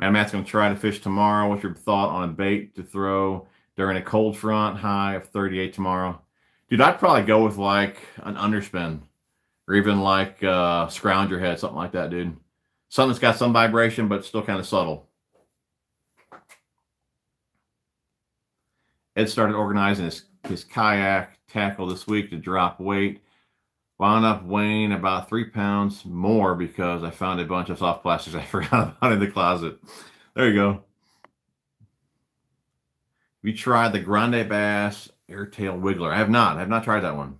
Man, Matt's going to try to fish tomorrow. What's your thought on a bait to throw during a cold front high of 38 tomorrow? Dude, I'd probably go with like an underspin or even like uh, scrounger head, something like that, dude. Something that's got some vibration, but still kind of subtle. Ed started organizing his, his kayak tackle this week to drop weight. Wound up weighing about three pounds more because I found a bunch of soft plastics I <laughs> forgot about in the closet. There you go. We tried the Grande Bass Airtail Wiggler. I have not. I have not tried that one.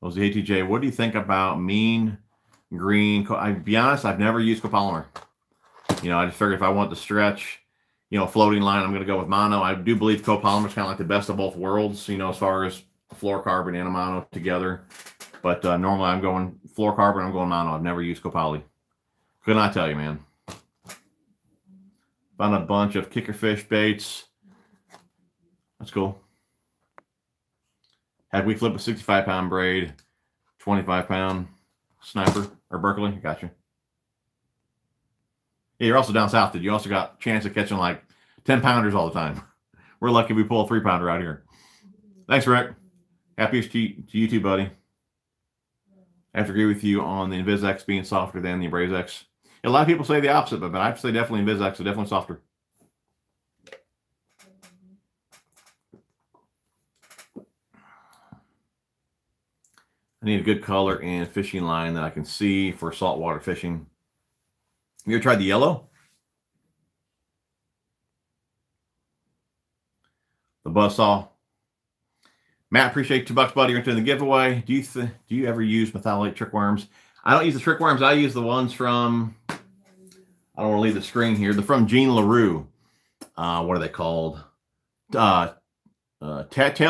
Well, ATJ, what do you think about mean green? I be honest, I've never used copolymer. You know, I just figured if I want to stretch, you know, floating line, I'm going to go with mono. I do believe copolymer is kind of like the best of both worlds, you know, as far as fluorocarbon and a mono together. But uh, normally I'm going fluorocarbon, I'm going mono. I've never used copoly. Could not tell you, man. Found a bunch of kickerfish baits. That's cool. Had we flip a 65 pound braid, 25 pound sniper or Berkley. Gotcha. Yeah, you're also down south, dude. You also got chance of catching like 10 pounders all the time. <laughs> We're lucky we pull a three pounder out here. Thanks, Rick. Happiest to, to you too, buddy. I have to agree with you on the InvizX being softer than the AbrazX. A lot of people say the opposite, but, I say definitely InvizX is definitely softer. I need a good color and fishing line that I can see for saltwater fishing. You ever tried the yellow? The buzz saw. Matt, appreciate two bucks, buddy. You're into the giveaway. Do you do you ever use methylate trick worms? I don't use the trick worms. I use the ones from. I don't want to leave the screen here. They're from Gene Larew. Uh, what are they called? Uh, uh,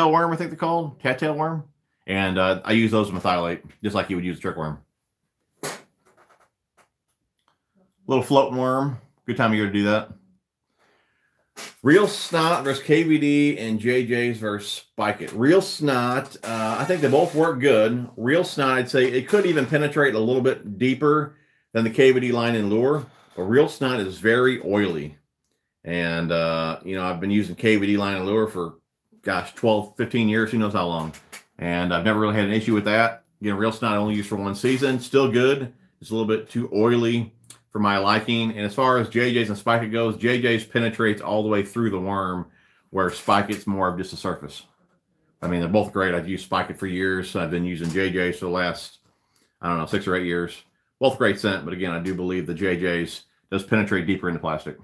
worm, I think they're called. tail worm. And uh, I use those methylate, just like you would use a trick worm. Little floating worm. Good time of year to do that. Real Snot versus KVD and JJ's versus Spike It. Real Snot, uh, I think they both work good. Real Snot, I'd say it could even penetrate a little bit deeper than the KVD line and lure. But Real Snot is very oily. And, uh, you know, I've been using KVD line and lure for, gosh, 12, 15 years, who knows how long. And I've never really had an issue with that. Again, Real Snot only used for one season. Still good. It's a little bit too oily for my liking. And as far as JJ's and Spike It goes, JJ's penetrates all the way through the worm, where Spike It's more of just a surface. I mean, they're both great. I've used Spike It for years. I've been using JJ's for the last, I don't know, six or eight years. Both great scent, but again, I do believe the JJ's does penetrate deeper into plastic.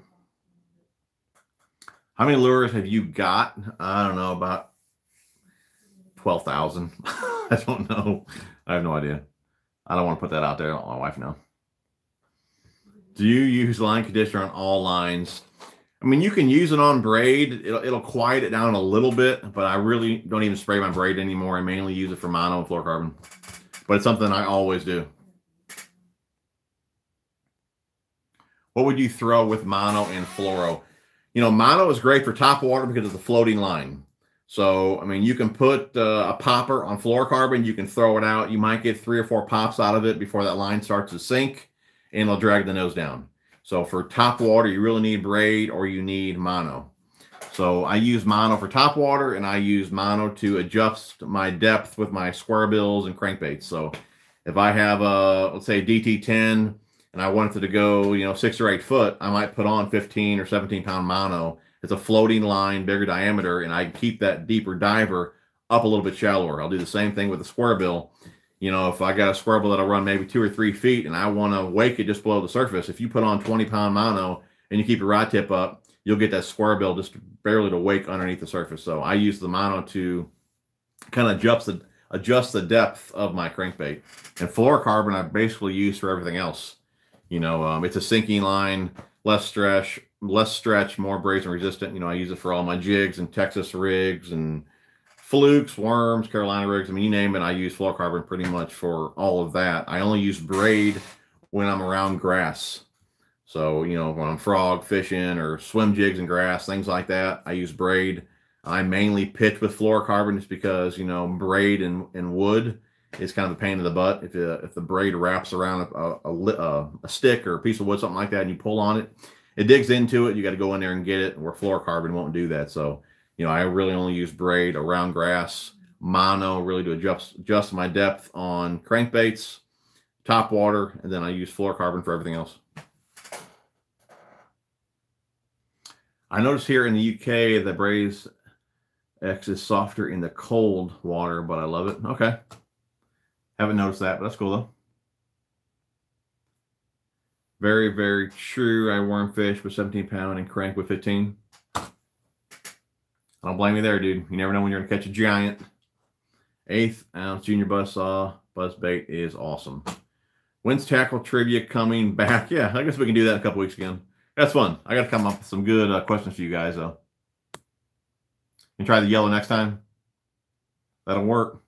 How many lures have you got? I don't know, about 12,000. <laughs> I don't know. I have no idea. I don't want to put that out there. I don't want my wife know. Do you use line conditioner on all lines? I mean, you can use it on braid. It'll, it'll quiet it down a little bit, but I really don't even spray my braid anymore. I mainly use it for mono and fluorocarbon. But it's something I always do. What would you throw with mono and fluoro? You know, mono is great for top water because of the floating line. So, I mean, you can put uh, a popper on fluorocarbon. You can throw it out. You might get three or four pops out of it before that line starts to sink and it'll drag the nose down. So for top water, you really need braid or you need mono. So I use mono for top water and I use mono to adjust my depth with my square bills and crankbaits. So if I have a, let's say DT10 and I wanted it to go, you know, six or eight foot, I might put on 15 or 17 pound mono. It's a floating line, bigger diameter, and I keep that deeper diver up a little bit shallower. I'll do the same thing with the square bill you know, if I got a square bill that'll run maybe two or three feet and I want to wake it just below the surface, if you put on 20 pound mono and you keep your rod tip up, you'll get that square bill just barely to wake underneath the surface. So I use the mono to kind of adjust the adjust the depth of my crankbait. And fluorocarbon I basically use for everything else. You know, um, it's a sinking line, less stretch, less stretch, more abrasion resistant. You know, I use it for all my jigs and Texas rigs and flukes, worms, Carolina rigs. I mean, you name it. I use fluorocarbon pretty much for all of that. I only use braid when I'm around grass. So, you know, when I'm frog fishing or swim jigs and grass, things like that, I use braid. I mainly pitch with fluorocarbon just because, you know, braid and, and wood is kind of a pain in the butt. If, uh, if the braid wraps around a, a, a, a, stick or a piece of wood, something like that, and you pull on it, it digs into it. You got to go in there and get it, where fluorocarbon won't do that. So you know, I really only use braid around grass, mono really to adjust adjust my depth on crankbaits, top water, and then I use fluorocarbon for everything else. I noticed here in the UK that Braze X is softer in the cold water, but I love it. Okay. Haven't noticed that, but that's cool though. Very, very true. I worm fish with 17 pound and crank with 15. I don't blame you there, dude. You never know when you're gonna catch a giant. Eighth ounce junior buzz saw buzz bait is awesome. When's tackle trivia coming back? <laughs> Yeah, I guess we can do that a couple weeks again. That's fun. I got to come up with some good uh, questions for you guys though. And try the yellow next time. That'll work.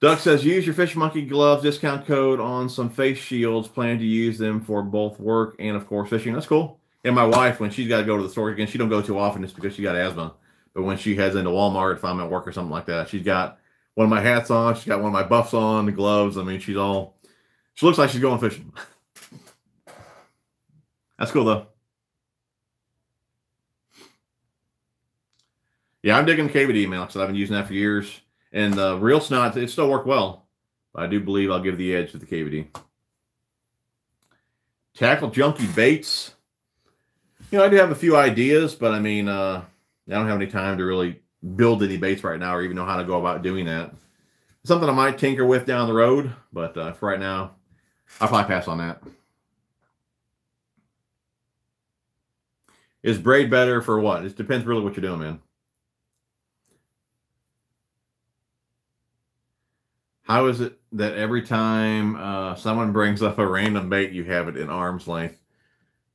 Duck says use your Fish Monkey gloves discount code on some face shields. Plan to use them for both work and of course fishing. That's cool. And my wife, when she's got to go to the store again, she don't go too often just because she got asthma. But when she heads into Walmart, if I'm at work or something like that, she's got one of my hats on, she's got one of my buffs on, the gloves. I mean, she's all she looks like she's going fishing. <laughs> That's cool though. Yeah, I'm digging KVD man because I've been using that for years. And the real snot, it still worked well. But I do believe I'll give the edge to the KVD. Tackle Junkie Baits you know, I do have a few ideas, but I mean, uh, I don't have any time to really build any baits right now or even know how to go about doing that. something I might tinker with down the road, but uh, for right now, I'll probably pass on that. Is braid better for what? It depends really what you're doing, man. How is it that every time uh, someone brings up a random bait, you have it in arm's length?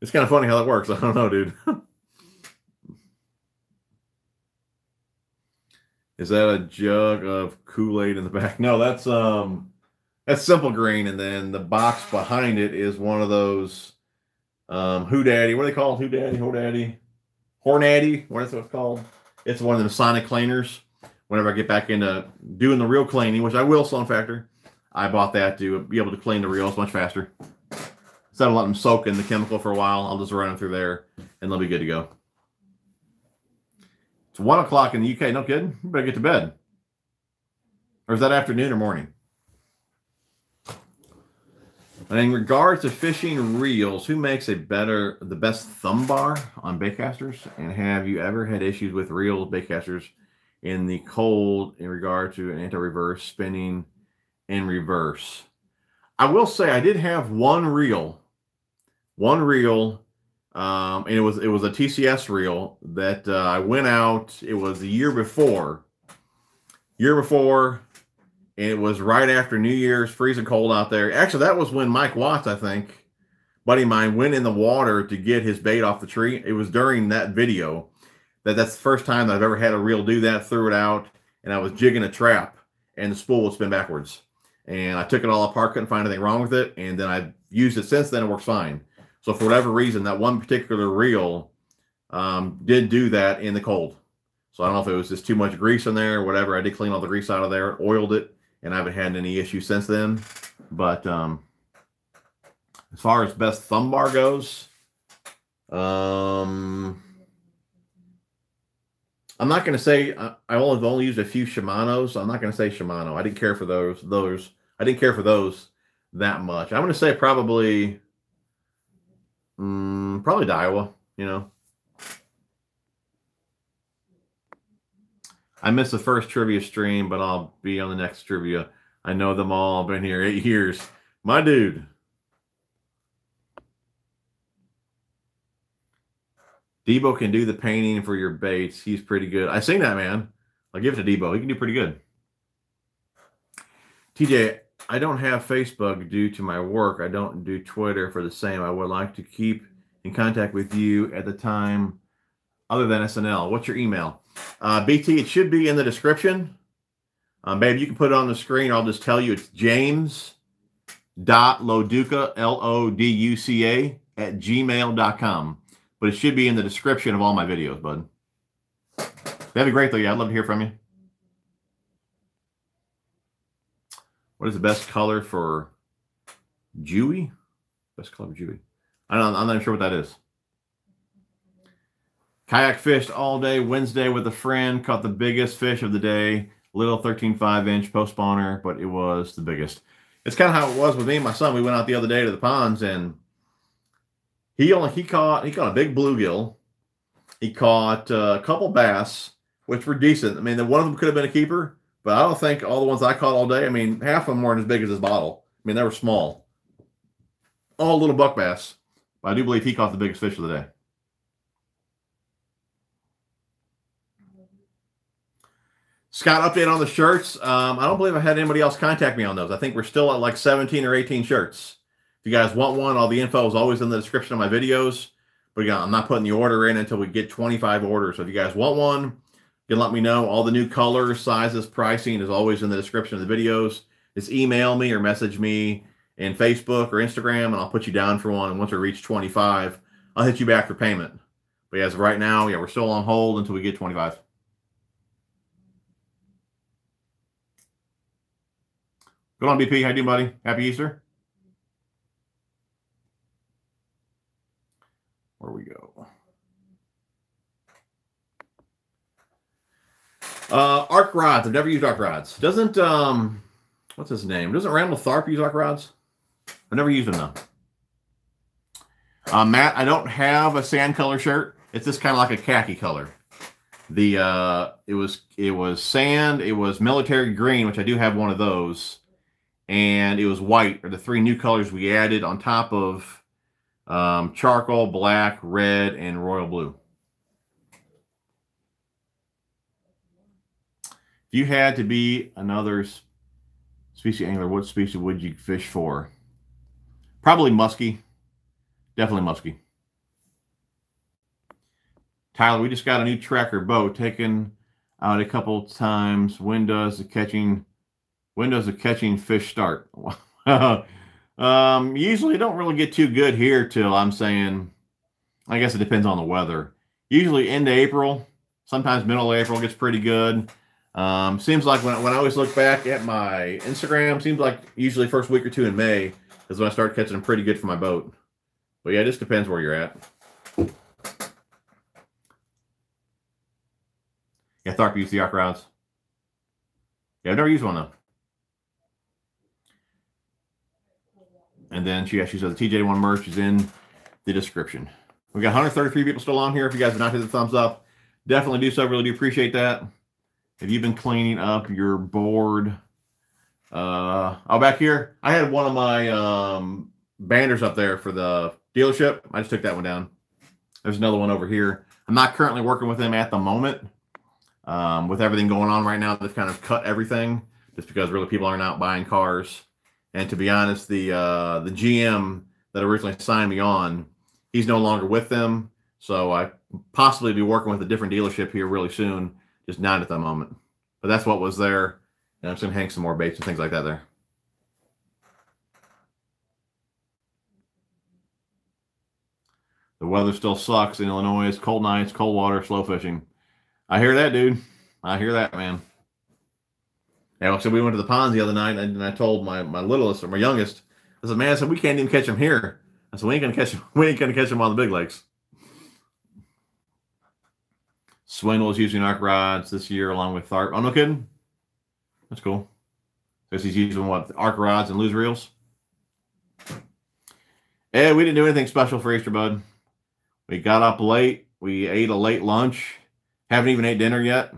It's kind of funny how that works. I don't know, dude. Is that a jug of Kool-Aid in the back? No, that's um that's simple green, and then the box behind it is one of those um Who Daddy. What do they call? Who Daddy, Who Daddy. Hornady, what is it called? It's one of the sonic cleaners. Whenever I get back into doing the reel cleaning, which I will, Sloan Factor, I bought that to be able to clean the reels much faster. Instead of letting them soak in the chemical for a while, I'll just run them through there and they'll be good to go. It's one o'clock in the UK. No kidding. You better get to bed. Or is that afternoon or morning? And in regards to fishing reels, who makes a better, the best thumb bar on baitcasters? And have you ever had issues with reels, baitcasters in the cold in regard to an anti-reverse spinning in reverse? I will say I did have one reel, one reel, um, and it was it was a TCS reel that uh, I went out. It was the year before, year before and it was right after New Year's, freezing cold out there. Actually, that was when Mike Watts, I think, buddy mine, went in the water to get his bait off the tree. It was during that video that that's the first time that I've ever had a reel do that. Threw it out, and I was jigging a trap, and the spool would spin backwards. And I took it all apart, couldn't find anything wrong with it, and then I've used it since then. It works fine. So for whatever reason, that one particular reel um, did do that in the cold. So I don't know if it was just too much grease in there or whatever. I did clean all the grease out of there, oiled it, and I haven't had any issues since then. But um, as far as best thumb bar goes, um, I'm not going to say I, I only only used a few Shimano's. I'm not going to say Shimano. I didn't care for those. Those I didn't care for those that much. I'm going to say probably, um, probably Daiwa. You know, I missed the first trivia stream, but I'll be on the next trivia. I know them all. I've been here eight years. My dude. Debo can do the painting for your baits. He's pretty good. I seen that, man. I'll give it to Debo. He can do pretty good. TJ, I don't have Facebook due to my work. I don't do Twitter for the same. I would like to keep in contact with you at the time other than SNL. What's your email? Uh, BT, it should be in the description. Um, babe, you can put it on the screen. I'll just tell you it's James dot Loduca, L O D U C A, at gmail.com. But it should be in the description of all my videos, bud. That'd be great, though. Yeah, I'd love to hear from you. What is the best color for Jewy? Best color for Jewy. I don't, I'm not even sure what that is. Kayak fished all day Wednesday with a friend, caught the biggest fish of the day, little 13 5 inch post spawner, but it was the biggest. It's kind of how it was with me and my son. We went out the other day to the ponds and he only he caught he caught a big bluegill. He caught uh, a couple bass, which were decent. I mean, one of them could have been a keeper, but I don't think all the ones I caught all day. I mean, half of them weren't as big as this bottle. I mean, they were small, all little buck bass. But I do believe he caught the biggest fish of the day. Scott, update on the shirts. Um, I don't believe I had anybody else contact me on those. I think we're still at like 17 or 18 shirts. If you guys want one, all the info is always in the description of my videos. But again, I'm not putting the order in until we get 25 orders. So if you guys want one, you can let me know. All the new colors, sizes, pricing is always in the description of the videos. Just email me or message me in Facebook or Instagram, and I'll put you down for one. And once we reach 25, I'll hit you back for payment. But as of right now, yeah, we're still on hold until we get 25. Good on, BP. How you doing, buddy? Happy Easter. Where we go? Uh, ARK rods. I've never used ARK rods. Doesn't um, what's his name? Doesn't Randall Tharp use ARK rods? I've never used them though. Uh, Matt, I don't have a sand color shirt. It's just kind of like a khaki color. The uh, it was it was sand. It was military green, which I do have one of those and it was white are the three new colors we added on top of um, charcoal, black, red, and royal blue. If you had to be another species angler, what species would you fish for? Probably muskie. Definitely muskie. Tyler, we just got a new tracker boat taken out a couple times. When does the catching when does a catching fish start? <laughs> um, usually don't really get too good here till I'm saying, I guess it depends on the weather. usually into April, sometimes middle of April gets pretty good. Um, seems like when, when I always look back at my Instagram, seems like usually first week or two in May is when I start catching them pretty good for my boat. But yeah, it just depends where you're at. Yeah, Tharp used the ARK rods. Yeah, I've never used one though. And then she, she said the TJ1 merch is in the description. We've got 133 people still on here. If you guys have not hit the thumbs up, definitely do so. Really do appreciate that. Have you been cleaning up your board? Uh, oh, back here, I had one of my um, banners up there for the dealership. I just took that one down. There's another one over here. I'm not currently working with them at the moment. Um, with everything going on right now, they've kind of cut everything just because really people aren't out buying cars. And to be honest, the uh, the GM that originally signed me on, he's no longer with them. So I possibly be working with a different dealership here really soon, just not at the moment. But that's what was there. And I'm just gonna hang some more baits and things like that there. The weather still sucks in Illinois. It's cold nights, cold water, slow fishing. I hear that, dude. I hear that, man. Yeah, so we went to the ponds the other night, and I told my my littlest or my youngest, I said, "Man, I said we can't even catch them here." I said, "We ain't gonna catch them. <laughs> We ain't gonna catch them on the big lakes." Swindle is using ARK rods this year along with Tharp. I'm oh, no kidding. That's cool. Because he's using what ARK rods and Lew's reels. Hey, we didn't do anything special for Easter, bud. We got up late. We ate a late lunch. Haven't even ate dinner yet.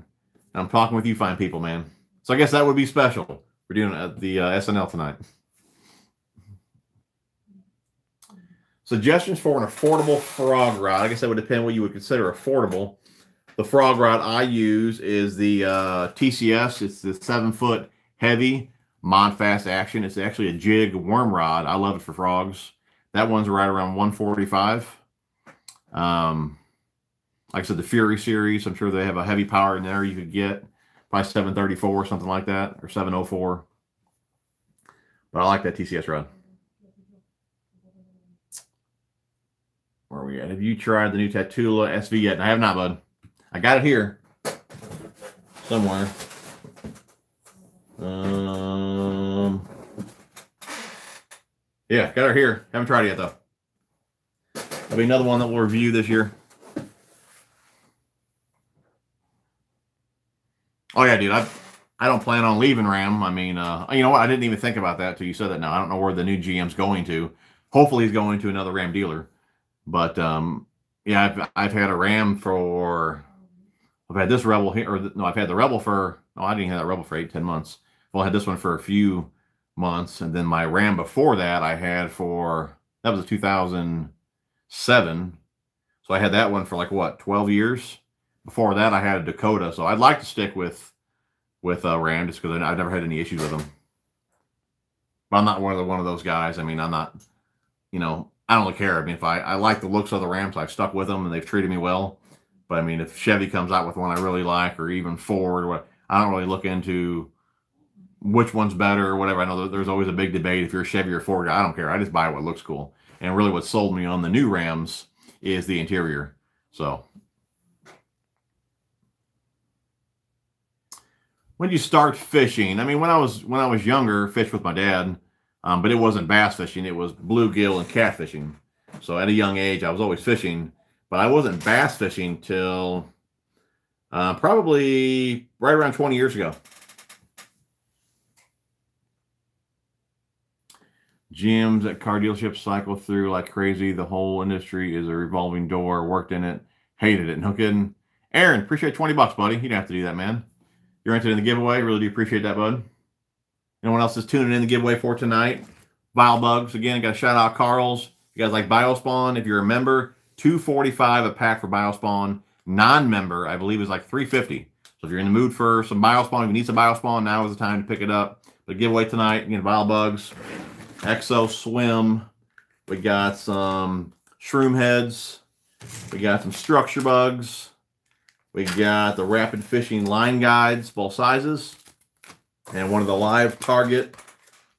I'm talking with you fine people, man. So I guess that would be special. We're doing at the uh, SNL tonight. Suggestions for an affordable frog rod. I guess that would depend what you would consider affordable. The frog rod I use is the uh, TCS. It's the seven foot heavy mod fast action. It's actually a jig worm rod. I love it for frogs. That one's right around 145. Um, like I said, the Fury series. I'm sure they have a heavy power in there you could get probably 734 or something like that, or 704. But I like that TCS rod. Where are we at? Have you tried the new Tatula SV yet? I have not, bud. I got it here somewhere. Um, yeah, got it here. Haven't tried it yet though. There'll be another one that we'll review this year. Oh yeah, dude. I I don't plan on leaving Ram. I mean, uh, you know what? I didn't even think about that till you said that. Now I don't know where the new GM's going to. Hopefully, he's going to another Ram dealer. But um, yeah, I've I've had a Ram for. I've had this Rebel here, or no, I've had the Rebel for. No, I didn't have that Rebel for eight, ten months. Well, I had this one for a few months, and then my Ram before that I had for that was a 2007. So I had that one for like what 12 years before that, I had a Dakota, so I'd like to stick with with uh, Ram just because I've never had any issues with them. But I'm not one of the one of those guys. I mean, I'm not, you know, I don't care. I mean, if I I like the looks of the Rams, I've stuck with them and they've treated me well. But I mean, if Chevy comes out with one I really like, or even Ford, what I don't really look into which one's better or whatever. I know there's always a big debate if you're a Chevy or Ford. I don't care. I just buy what looks cool. And really, what sold me on the new Rams is the interior. So when you start fishing, I mean, when I was when I was younger, fished with my dad, um, but it wasn't bass fishing; it was bluegill and catfishing. So at a young age, I was always fishing, but I wasn't bass fishing till uh, probably right around 20 years ago. GMs at car dealerships cycle through like crazy. The whole industry is a revolving door. Worked in it, hated it. No kidding. Aaron, appreciate 20 bucks, buddy. You don't have to do that, man you're entered in the giveaway. Really do appreciate that, bud. Anyone else is tuning in the giveaway for tonight? Vile Bugs. Again, got to shout out Karl's. You guys like Biospawn. If you're a member, 245 a pack for Biospawn. Non-member, I believe, is like 350. So if you're in the mood for some Biospawn, if you need some Biospawn, now is the time to pick it up. The giveaway tonight, again, Vile Bugs, Exo Swim. We got some shroom heads. We got some structure bugs. We got the Rapid Fishing line guides, both sizes, and one of the live target,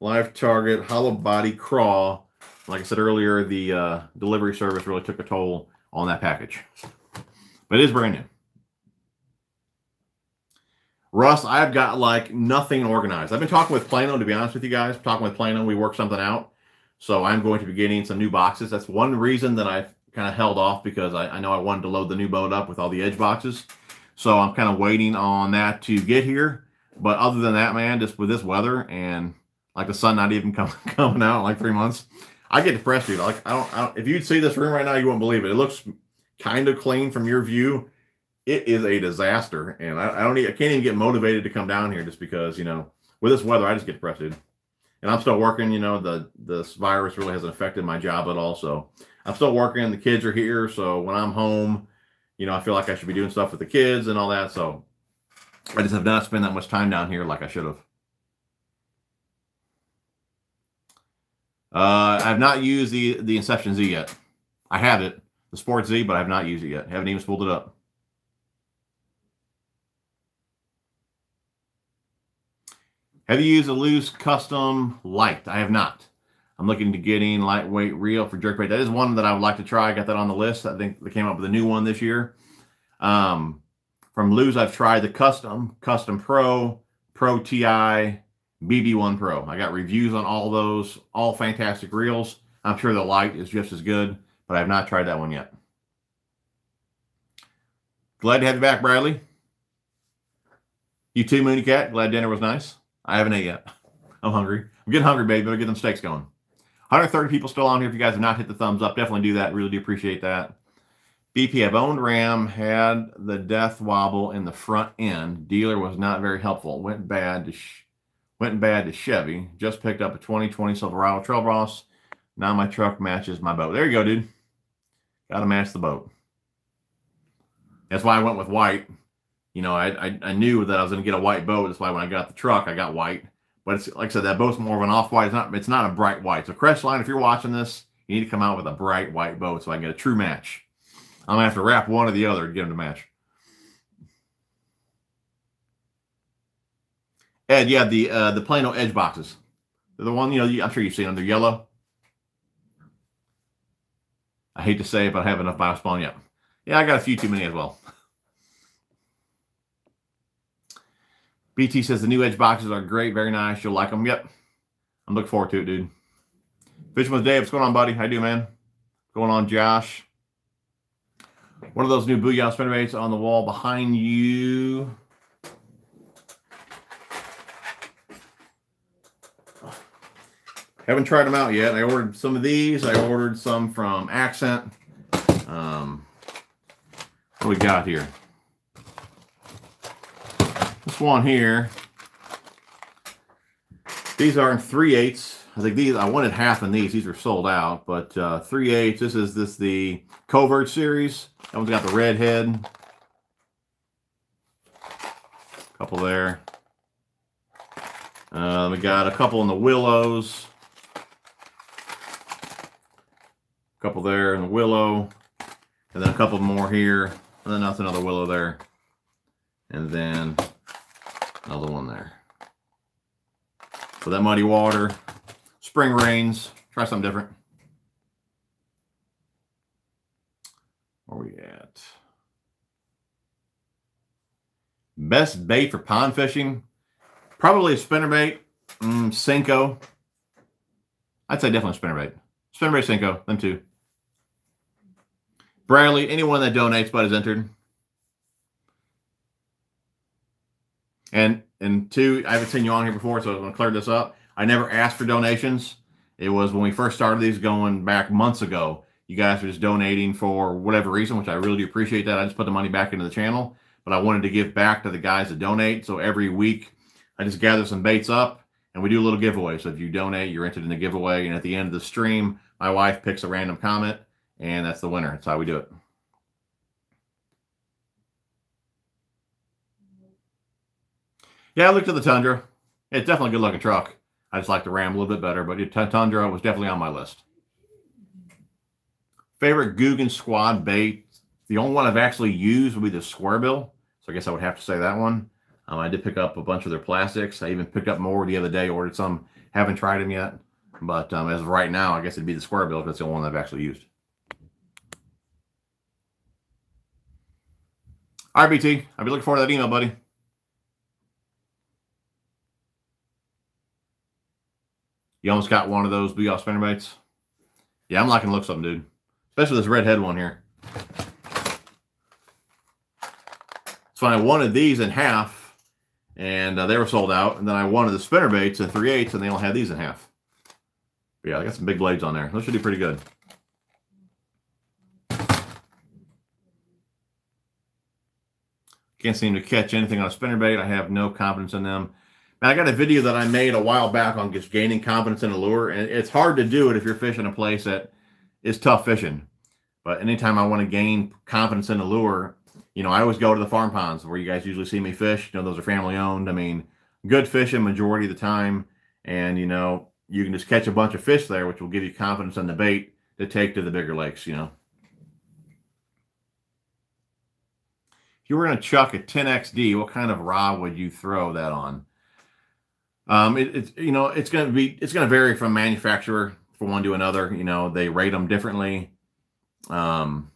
live target hollow body craw. Like I said earlier, the uh, delivery service really took a toll on that package. but it is brand new. Russ, I've got like nothing organized. I've been talking with Plano, to be honest with you guys. Talking with Plano, we worked something out. So I'm going to be getting some new boxes. That's one reason that I've kind of held off because I, I know I wanted to load the new boat up with all the edge boxes. So I'm kind of waiting on that to get here. But other than that, man, just with this weather and like the sun not even come, <laughs> coming out like three months, I get depressed, dude. Like I don't, I don't, if you'd see this room right now, you wouldn't believe it. It looks kind of clean from your view. It is a disaster, and I, I don't, I can't even get motivated to come down here just because you know with this weather, I just get depressed, dude. And I'm still working. You know, the this virus really hasn't affected my job at all, so I'm still working. The kids are here, so when I'm home, you know, I feel like I should be doing stuff with the kids and all that. So I just have not spent that much time down here like I should have. Uh, I've not used the the Inception Z yet. I have it, the Sport Z, but I have not used it yet. Haven't even spooled it up. Have you used a Lew's custom light? I have not. I'm looking to getting lightweight reel for jerkbait. That is one that I would like to try. I got that on the list. I think they came up with a new one this year. Um, from Lew's, I've tried the custom, custom pro, pro TI, BB1 Pro. I got reviews on all those, all fantastic reels. I'm sure the light is just as good, but I have not tried that one yet. Glad to have you back, Bradley. You too, Mooney Cat. Glad dinner was nice. I haven't ate yet. I'm hungry. I'm getting hungry, baby. Better get them steaks going. 130 people still on here. If you guys have not hit the thumbs up, definitely do that. Really do appreciate that. BP, I've owned Ram, had the death wobble in the front end. Dealer was not very helpful. Went bad to went bad to Chevy. Just picked up a 2020 Silverado Trail Boss. Now my truck matches my boat. There you go, dude. Got to match the boat. That's why I went with white. You know, I, I, I knew that I was going to get a white boat. That's why when I got the truck, I got white. But it's like I said, that boat's more of an off-white. It's not it's not a bright white. So Crestliner, if you're watching this, you need to come out with a bright white boat so I can get a true match. I'm gonna have to wrap one or the other to get them to match. Ed, yeah, the uh, the Plano edge boxes. They're the one, you know, I'm sure you've seen them. They're yellow. I hate to say it, but I have enough biospawn yet. Yeah, I got a few too many as well. BT says the new edge boxes are great, very nice. You'll like them. Yep. I'm looking forward to it, dude. With Dave. What's going on, buddy? How do you doing, man? Going on, Josh? One of those new Booyah spinnerbaits on the wall behind you. Haven't tried them out yet. I ordered some of these. I ordered some from Accent. Um, what we got here? This one here. These are in 3 eighths. I think these, I wanted half in these. These are sold out, but uh, 3 eighths. This is this the Covert series. That one's got the red head. Couple there. Uh, we got a couple in the willows. Couple there in the willow. And then a couple more here. And then that's another willow there. And then Another one there. So that muddy water, spring rains, try something different. Where we at? Best bait for pond fishing? Probably a spinnerbait, mm, Senko. I'd say definitely spinnerbait. Spinnerbait, Senko, them two. Bradley, anyone that donates but is entered. And and two, I haven't seen you on here before, so I'm to clear this up. I never asked for donations. It was when we first started these going back months ago. You guys were just donating for whatever reason, which I really do appreciate that. I just put the money back into the channel, but I wanted to give back to the guys that donate. So every week, I just gather some baits up and we do a little giveaway. So if you donate, you're entered in the giveaway. And at the end of the stream, my wife picks a random comment, and that's the winner. That's how we do it. Yeah, I looked at the Tundra. It's definitely a good looking truck. I just like the Ram a little bit better, but the Tundra was definitely on my list. Favorite Googan Squad bait. The only one I've actually used would be the Square Bill. So I guess I would have to say that one. Um, I did pick up a bunch of their plastics. I even picked up more the other day, ordered some. Haven't tried them yet. But um, as of right now, I guess it'd be the Square Bill if that's the only one I've actually used. All right, BT. I'll be looking forward to that email, buddy. You almost got one of those Booyah spinner spinnerbaits. Yeah, I'm liking the looks of them, dude. Especially this red head one here. So I wanted these in half, and uh, they were sold out. And then I wanted the spinner baits in 3 eighths, and they only had these in half. But yeah, I got some big blades on there. Those should be pretty good. Can't seem to catch anything on a spinnerbait. I have no confidence in them. Now, I got a video that I made a while back on just gaining confidence in a lure, and it's hard to do it if you're fishing a place that is tough fishing. But anytime I want to gain confidence in a lure, you know, I always go to the farm ponds where you guys usually see me fish. You know, those are family owned. I mean, good fishing majority of the time. And, you know, you can just catch a bunch of fish there, which will give you confidence in the bait to take to the bigger lakes, you know. You were going to chuck a 10XD, what kind of rod would you throw that on? Um, it, it's you know it's going to be it's going to vary from manufacturer from one to another. You know they rate them differently. Um,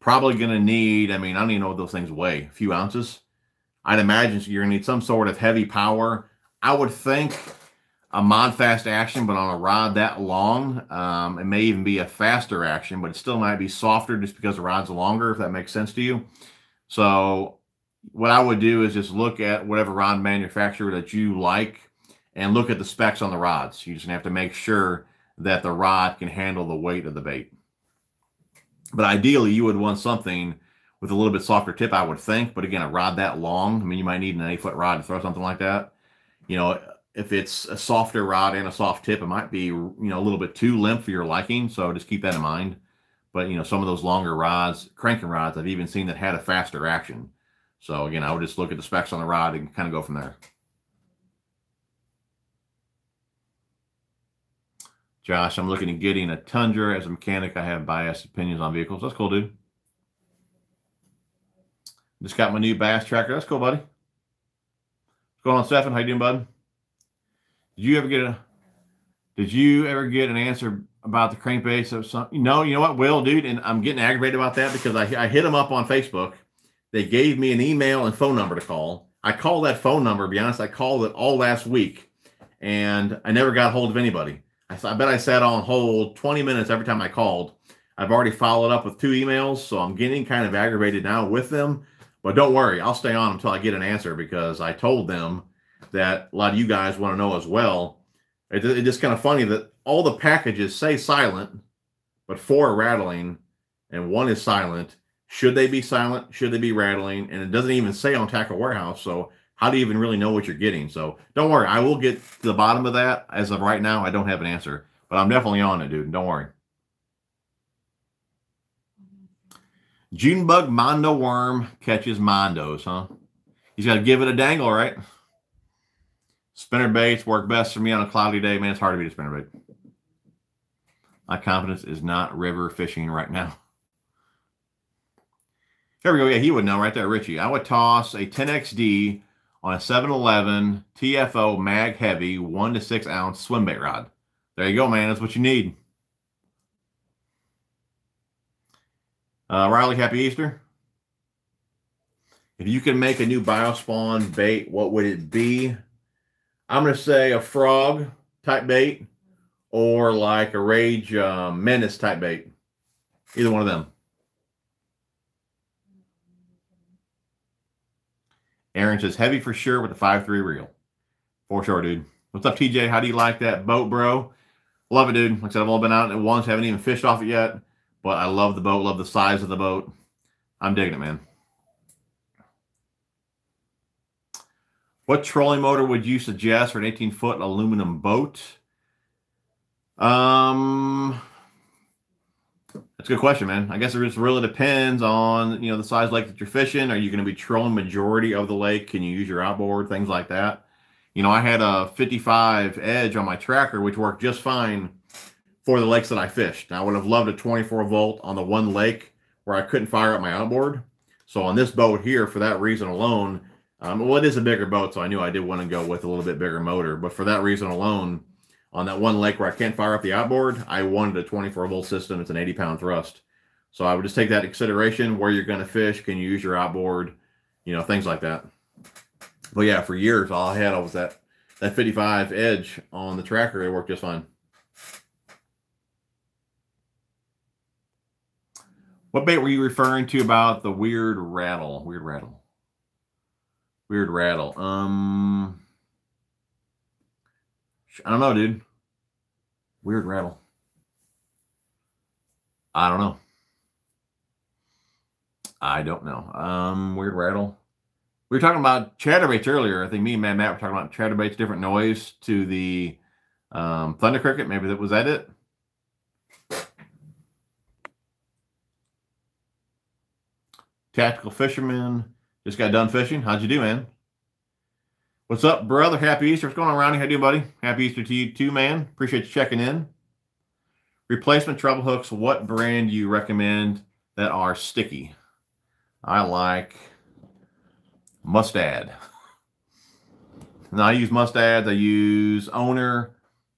probably going to need. I mean, I don't even know what those things weigh. A few ounces. I'd imagine you're going to need some sort of heavy power. I would think a mod fast action, but on a rod that long, um, it may even be a faster action, but it still might be softer just because the rod's longer. If that makes sense to you. So what I would do is just look at whatever rod manufacturer that you like and look at the specs on the rods. You just have to make sure that the rod can handle the weight of the bait. But ideally, you would want something with a little bit softer tip, I would think. But again, a rod that long, I mean, you might need an eight foot rod to throw something like that. You know, if it's a softer rod and a soft tip, it might be, you know, a little bit too limp for your liking. So just keep that in mind. But, you know, some of those longer rods, cranking rods, I've even seen that had a faster action. So again, I would just look at the specs on the rod and kind of go from there. Josh, I'm looking at getting a Tundra. As a mechanic, I have biased opinions on vehicles. That's cool, dude. Just got my new bass tracker. That's cool, buddy. What's going on, Stefan? How you doing, bud? Did you ever get a did you ever get an answer about the crankbaits or something? No, you know what, Will, dude, and I'm getting aggravated about that because I, I hit them up on Facebook they gave me an email and phone number to call. I called that phone number, to be honest, I called it all last week and I never got hold of anybody. I, I bet I sat on hold 20 minutes every time I called. I've already followed up with two emails, so I'm getting kind of aggravated now with them. But don't worry, I'll stay on until I get an answer because I told them that a lot of you guys want to know as well. It, it's just kind of funny that all the packages say silent, but four are rattling and one is silent. Should they be silent? Should they be rattling? And it doesn't even say on Tackle Warehouse. So how do you even really know what you're getting? So don't worry. I will get to the bottom of that. As of right now, I don't have an answer, but I'm definitely on it, dude. Don't worry. Junebug Mondo worm catches Mondos, huh? He's got to give it a dangle, right? Spinner baits work best for me on a cloudy day. Man, it's hard to beat a spinner bait. My confidence is not river fishing right now. There we go. Yeah, he would know right there, Richie. I would toss a 10XD on a 711 TFO mag heavy one to six ounce swim bait rod. There you go, man. That's what you need. Uh, Riley, happy Easter. If you can make a new biospawn bait, what would it be? I'm going to say a frog type bait or like a rage um, menace type bait. Either one of them. Aaron says heavy for sure with the five three reel. For sure, dude. What's up, TJ? How do you like that boat, bro? Love it, dude. Like I said, I've only been out it once, haven't even fished off it yet, but I love the boat, love the size of the boat. I'm digging it, man. What trolling motor would you suggest for an 18 foot aluminum boat? Um, that's a good question, man. I guess it just really depends on you know the size lake that you're fishing. Are you going to be trolling majority of the lake? Can you use your outboard? Things like that. You know, I had a 55 edge on my tracker, which worked just fine for the lakes that I fished. I would have loved a 24 volt on the one lake where I couldn't fire up my outboard. So on this boat here, for that reason alone, um, well, it is a bigger boat, so I knew I did want to go with a little bit bigger motor. But for that reason alone, on that one lake where I can't fire up the outboard, I wanted a 24 volt system. It's an 80 pound thrust. So I would just take that consideration where you're going to fish. Can you use your outboard? You know, things like that. But yeah, for years, all I had was that that 55 edge on the tracker. It worked just fine. What bait were you referring to about the weird rattle? Weird rattle. Weird rattle. Um, I don't know, dude. Weird rattle. I don't know. I don't know. Um, weird rattle. We were talking about chatterbaits earlier. I think me and Matt, Matt were talking about chatterbaits, different noise to the um, thunder cricket. Maybe that was that it. Tactical fisherman just got done fishing. How'd you do, man? What's up, brother? Happy Easter. What's going on, Ronnie? How you doing, buddy? Happy Easter to you too, man. Appreciate you checking in. Replacement treble hooks. What brand do you recommend that are sticky? I like Mustad. Now I use Mustad. I use Owner,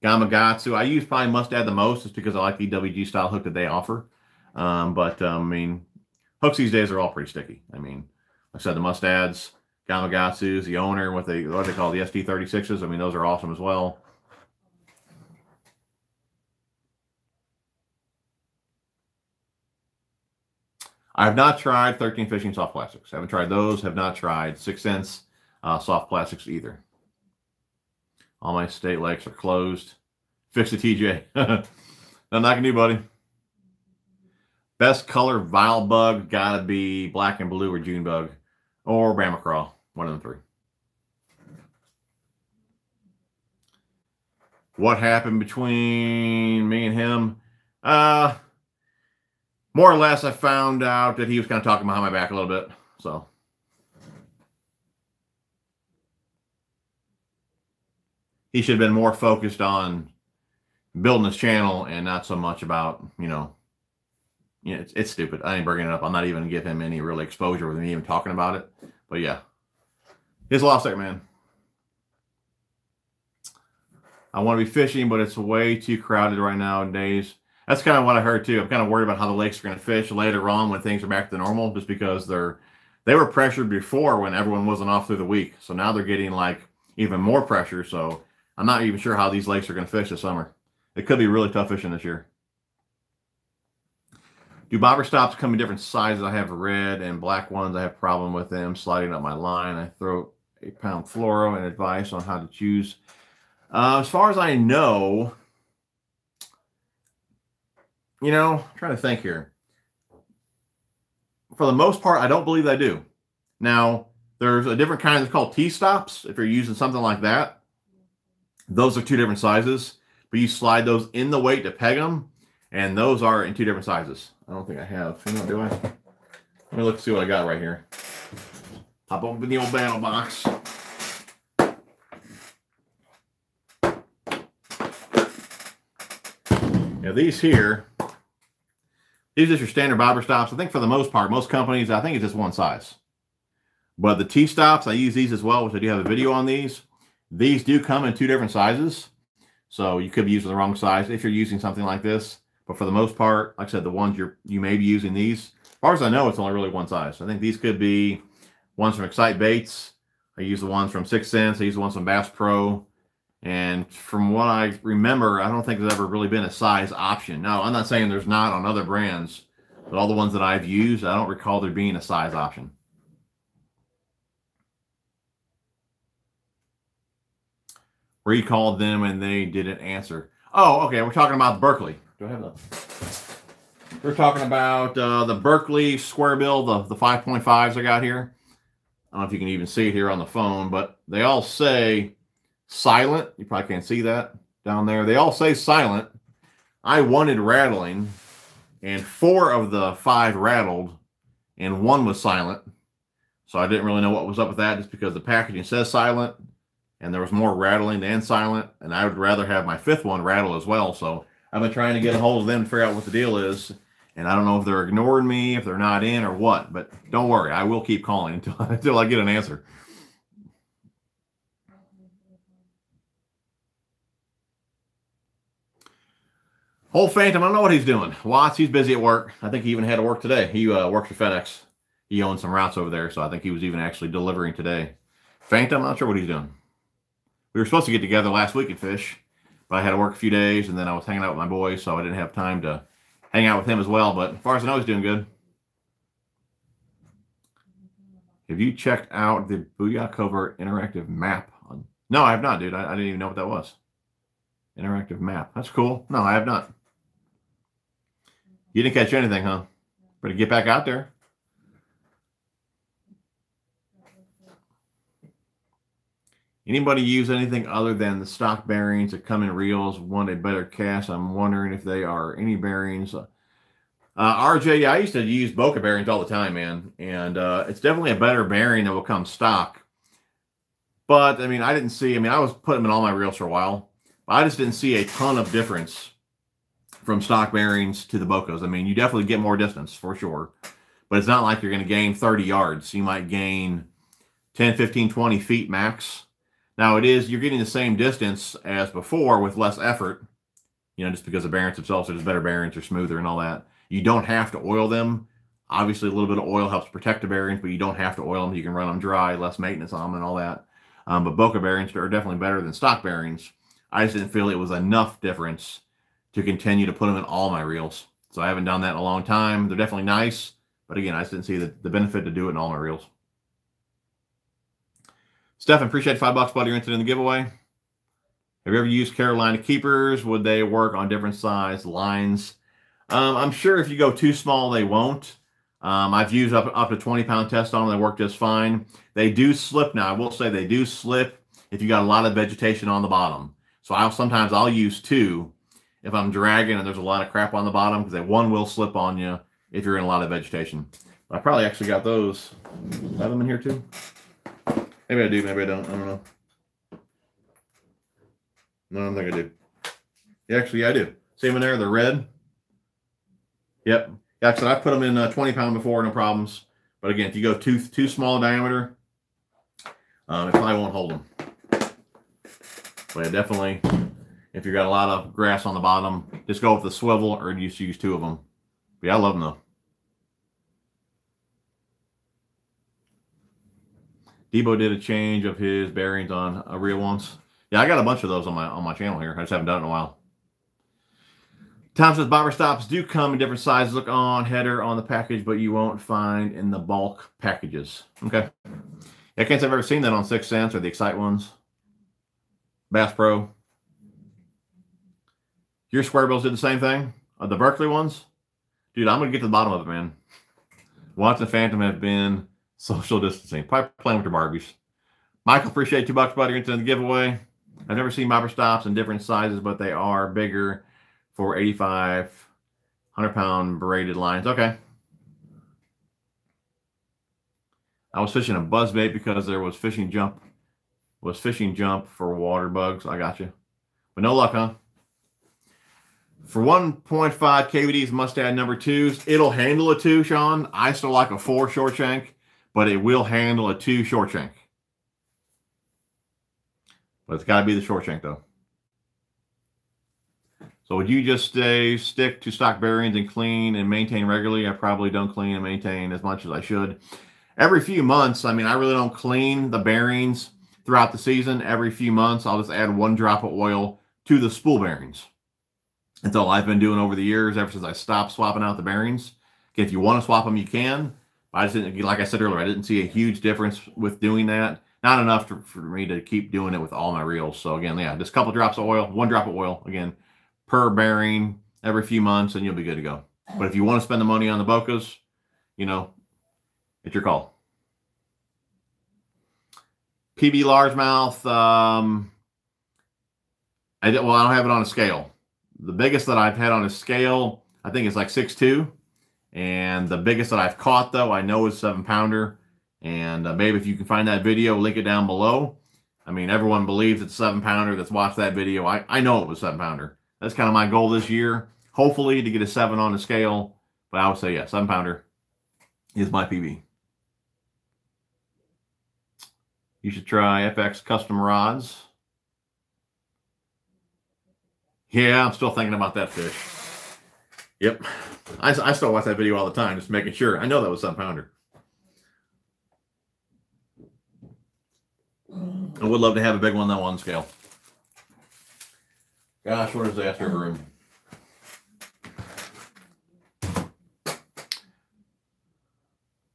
Gamakatsu. I use probably Mustad the most just because I like the EWG style hook that they offer. Um, but um, I mean, hooks these days are all pretty sticky. I mean, like I said, the Mustads, Gamakatsu's, the owner, what they what they call the SD36s. I mean, those are awesome as well. I have not tried 13 Fishing soft plastics. I haven't tried those. Have not tried 6 Sense uh, soft plastics either. All my state lakes are closed. Fix the TJ. Nothing I can do, buddy. Best color Vile bug gotta be black and blue or June bug or Brahma crawl. One of the three. What happened between me and him? Uh, more or less, I found out that he was kind of talking behind my back a little bit. So. He should have been more focused on building his channel and not so much about, you know, yeah, it's, it's stupid. I ain't bringing it up. I'm not even give him any real exposure with me even talking about it. But yeah, his lost there, man. I want to be fishing, but it's way too crowded right nowadays. That's kind of what I heard too. I'm kind of worried about how the lakes are going to fish later on when things are back to normal, just because they're they were pressured before when everyone wasn't off through the week. So now they're getting like even more pressure. So I'm not even sure how these lakes are going to fish this summer. It could be really tough fishing this year. Do bobber stops come in different sizes? I have red and black ones. I have problem with them sliding up my line. I throw a pound fluoro and advice on how to choose. Uh, as far as I know, you know, I'm trying to think here. For the most part, I don't believe I do. Now, there's a different kind that's called T-stops. If you're using something like that, those are two different sizes. But you slide those in the weight to peg them, and those are in two different sizes. I don't think I have. You know, do I? Let me look see what I got right here. Pop open the old battle box. Now these here, these are your standard bobber stops. I think for the most part, most companies, I think it's just one size. But the T-stops, I use these as well, which I do have a video on these. These do come in two different sizes. So you could be using the wrong size if you're using something like this. But for the most part, like I said, the ones you're you may be using these. As far as I know, it's only really one size. I think these could be ones from Xcite Baits. I use the ones from 6 Sense. I use the ones from Bass Pro. And from what I remember, I don't think there's ever really been a size option. Now, I'm not saying there's not on other brands, but all the ones that I've used, I don't recall there being a size option. Recalled them and they didn't answer. Oh, okay. We're talking about Berkley. Do I have the? We're talking about uh, the Berkley square bill, the, the 5.5s I got here. I don't know if you can even see it here on the phone, but they all say silent. You probably can't see that down there. They all say silent. I wanted rattling, and four of the five rattled, and one was silent. So I didn't really know what was up with that just because the packaging says silent, and there was more rattling than silent, and I would rather have my fifth one rattle as well. So I've been trying to get a hold of them to figure out what the deal is. And I don't know if they're ignoring me, if they're not in or what, but don't worry. I will keep calling <laughs> until, until I get an answer. Old Phantom, I don't know what he's doing. Watts, he's busy at work. I think he even had to work today. He uh, works for FedEx. He owns some routes over there, so I think he was even actually delivering today. Phantom, I'm not sure what he's doing. We were supposed to get together last week at Fish, but I had to work a few days, and then I was hanging out with my boys, so I didn't have time to hang out with him as well. But as far as I know, he's doing good. Have you checked out the Booyah Covert interactive map? On... No, I have not, dude. I, I didn't even know what that was. Interactive map. That's cool. No, I have not. You didn't catch anything, huh? Better get back out there. Anybody use anything other than the stock bearings that come in reels want a better cast? I'm wondering if they are any bearings. Uh, RJ, I used to use Boca bearings all the time, man. And uh, it's definitely a better bearing that will come stock. But, I mean, I didn't see, I mean, I was putting them in all my reels for a while. But I just didn't see a ton of difference from stock bearings to the Bocas. I mean, you definitely get more distance for sure, but it's not like you're going to gain 30 yards. You might gain 10, 15, 20 feet max. Now it is, you're getting the same distance as before with less effort, you know, just because the bearings themselves are just better bearings are smoother and all that. You don't have to oil them. Obviously, a little bit of oil helps protect the bearings, but you don't have to oil them. You can run them dry, less maintenance on them and all that. Um, but Boca bearings are definitely better than stock bearings. I just didn't feel it was enough difference to continue to put them in all my reels. So I haven't done that in a long time. They're definitely nice, but again, I just didn't see the, the benefit to do it in all my reels. Stefan, appreciate five bucks, buddy. You're interested in the giveaway. Have you ever used Carolina keepers? Would they work on different size lines? Um, I'm sure if you go too small, they won't. Um, I've used up, up to 20 pound test on them. They work just fine. They do slip now. I will say they do slip if you got a lot of vegetation on the bottom. So I'll sometimes I'll use two if I'm dragging and there's a lot of crap on the bottom because that one will slip on you if you're in a lot of vegetation. I probably actually got those. Have them in here too? Maybe I do, maybe I don't. I don't know. No, I don't think I do. Yeah, actually, yeah, I do. Them in there? They're red. Yep. So I put them in uh, 20 pound before, no problems. But again, if you go too too small diameter, um, it probably won't hold them. But yeah, definitely if you've got a lot of grass on the bottom, just go with the swivel or just use two of them. But yeah, I love them though. Debo did a change of his bearings on a reel once. Yeah, I got a bunch of those on my on my channel here. I just haven't done it in a while. Tom says bobber stops do come in different sizes. Look on header on the package, but you won't find in the bulk packages. Okay. I can't say I've ever seen that on Six Sense or the Xcite ones. Bass Pro. Your square bills did the same thing? Uh, the Berkley ones? Dude, I'm going to get to the bottom of it, man. Watson Phantom have been social distancing. Probably playing with your Barbies. Michael, appreciate two bucks, buddy, into the giveaway. I've never seen bobber stops in different sizes, but they are bigger for 85, 100 pound braided lines. Okay. I was fishing a buzz bait because there was fishing jump, was fishing jump for water bugs. I got you. But no luck, huh? For 1.5 KVDs Mustad number twos, it'll handle a two, Sean. I still like a four short shank, but it will handle a two short shank. But it's got to be the short shank, though. So would you just stay stick to stock bearings and clean and maintain regularly? I probably don't clean and maintain as much as I should. Every few months, I mean, I really don't clean the bearings throughout the season. Every few months, I'll just add one drop of oil to the spool bearings. That's all I've been doing over the years, ever since I stopped swapping out the bearings. If you want to swap them, you can. I just didn't, like I said earlier, I didn't see a huge difference with doing that. Not enough to, for me to keep doing it with all my reels. So again, yeah, just a couple drops of oil, one drop of oil, again, per bearing every few months, and you'll be good to go. But if you want to spend the money on the Bocas, you know, it's your call. PB largemouth, um, I well, I don't have it on a scale the biggest that I've had on a scale, I think is like six two, And the biggest that I've caught, though, I know is seven pounder. And uh, maybe if you can find that video, link it down below. I mean, everyone believes it's seven pounder that's watched that video. I, I know it was seven pounder. That's kind of my goal this year. Hopefully to get a seven on the scale. But I would say, yeah, seven pounder is my PB. You should try FX custom rods. Yeah, I'm still thinking about that fish. Yep. I, I still watch that video all the time, just making sure. I know that was some pounder. I would love to have a big one that one scale. Gosh, what is the after room?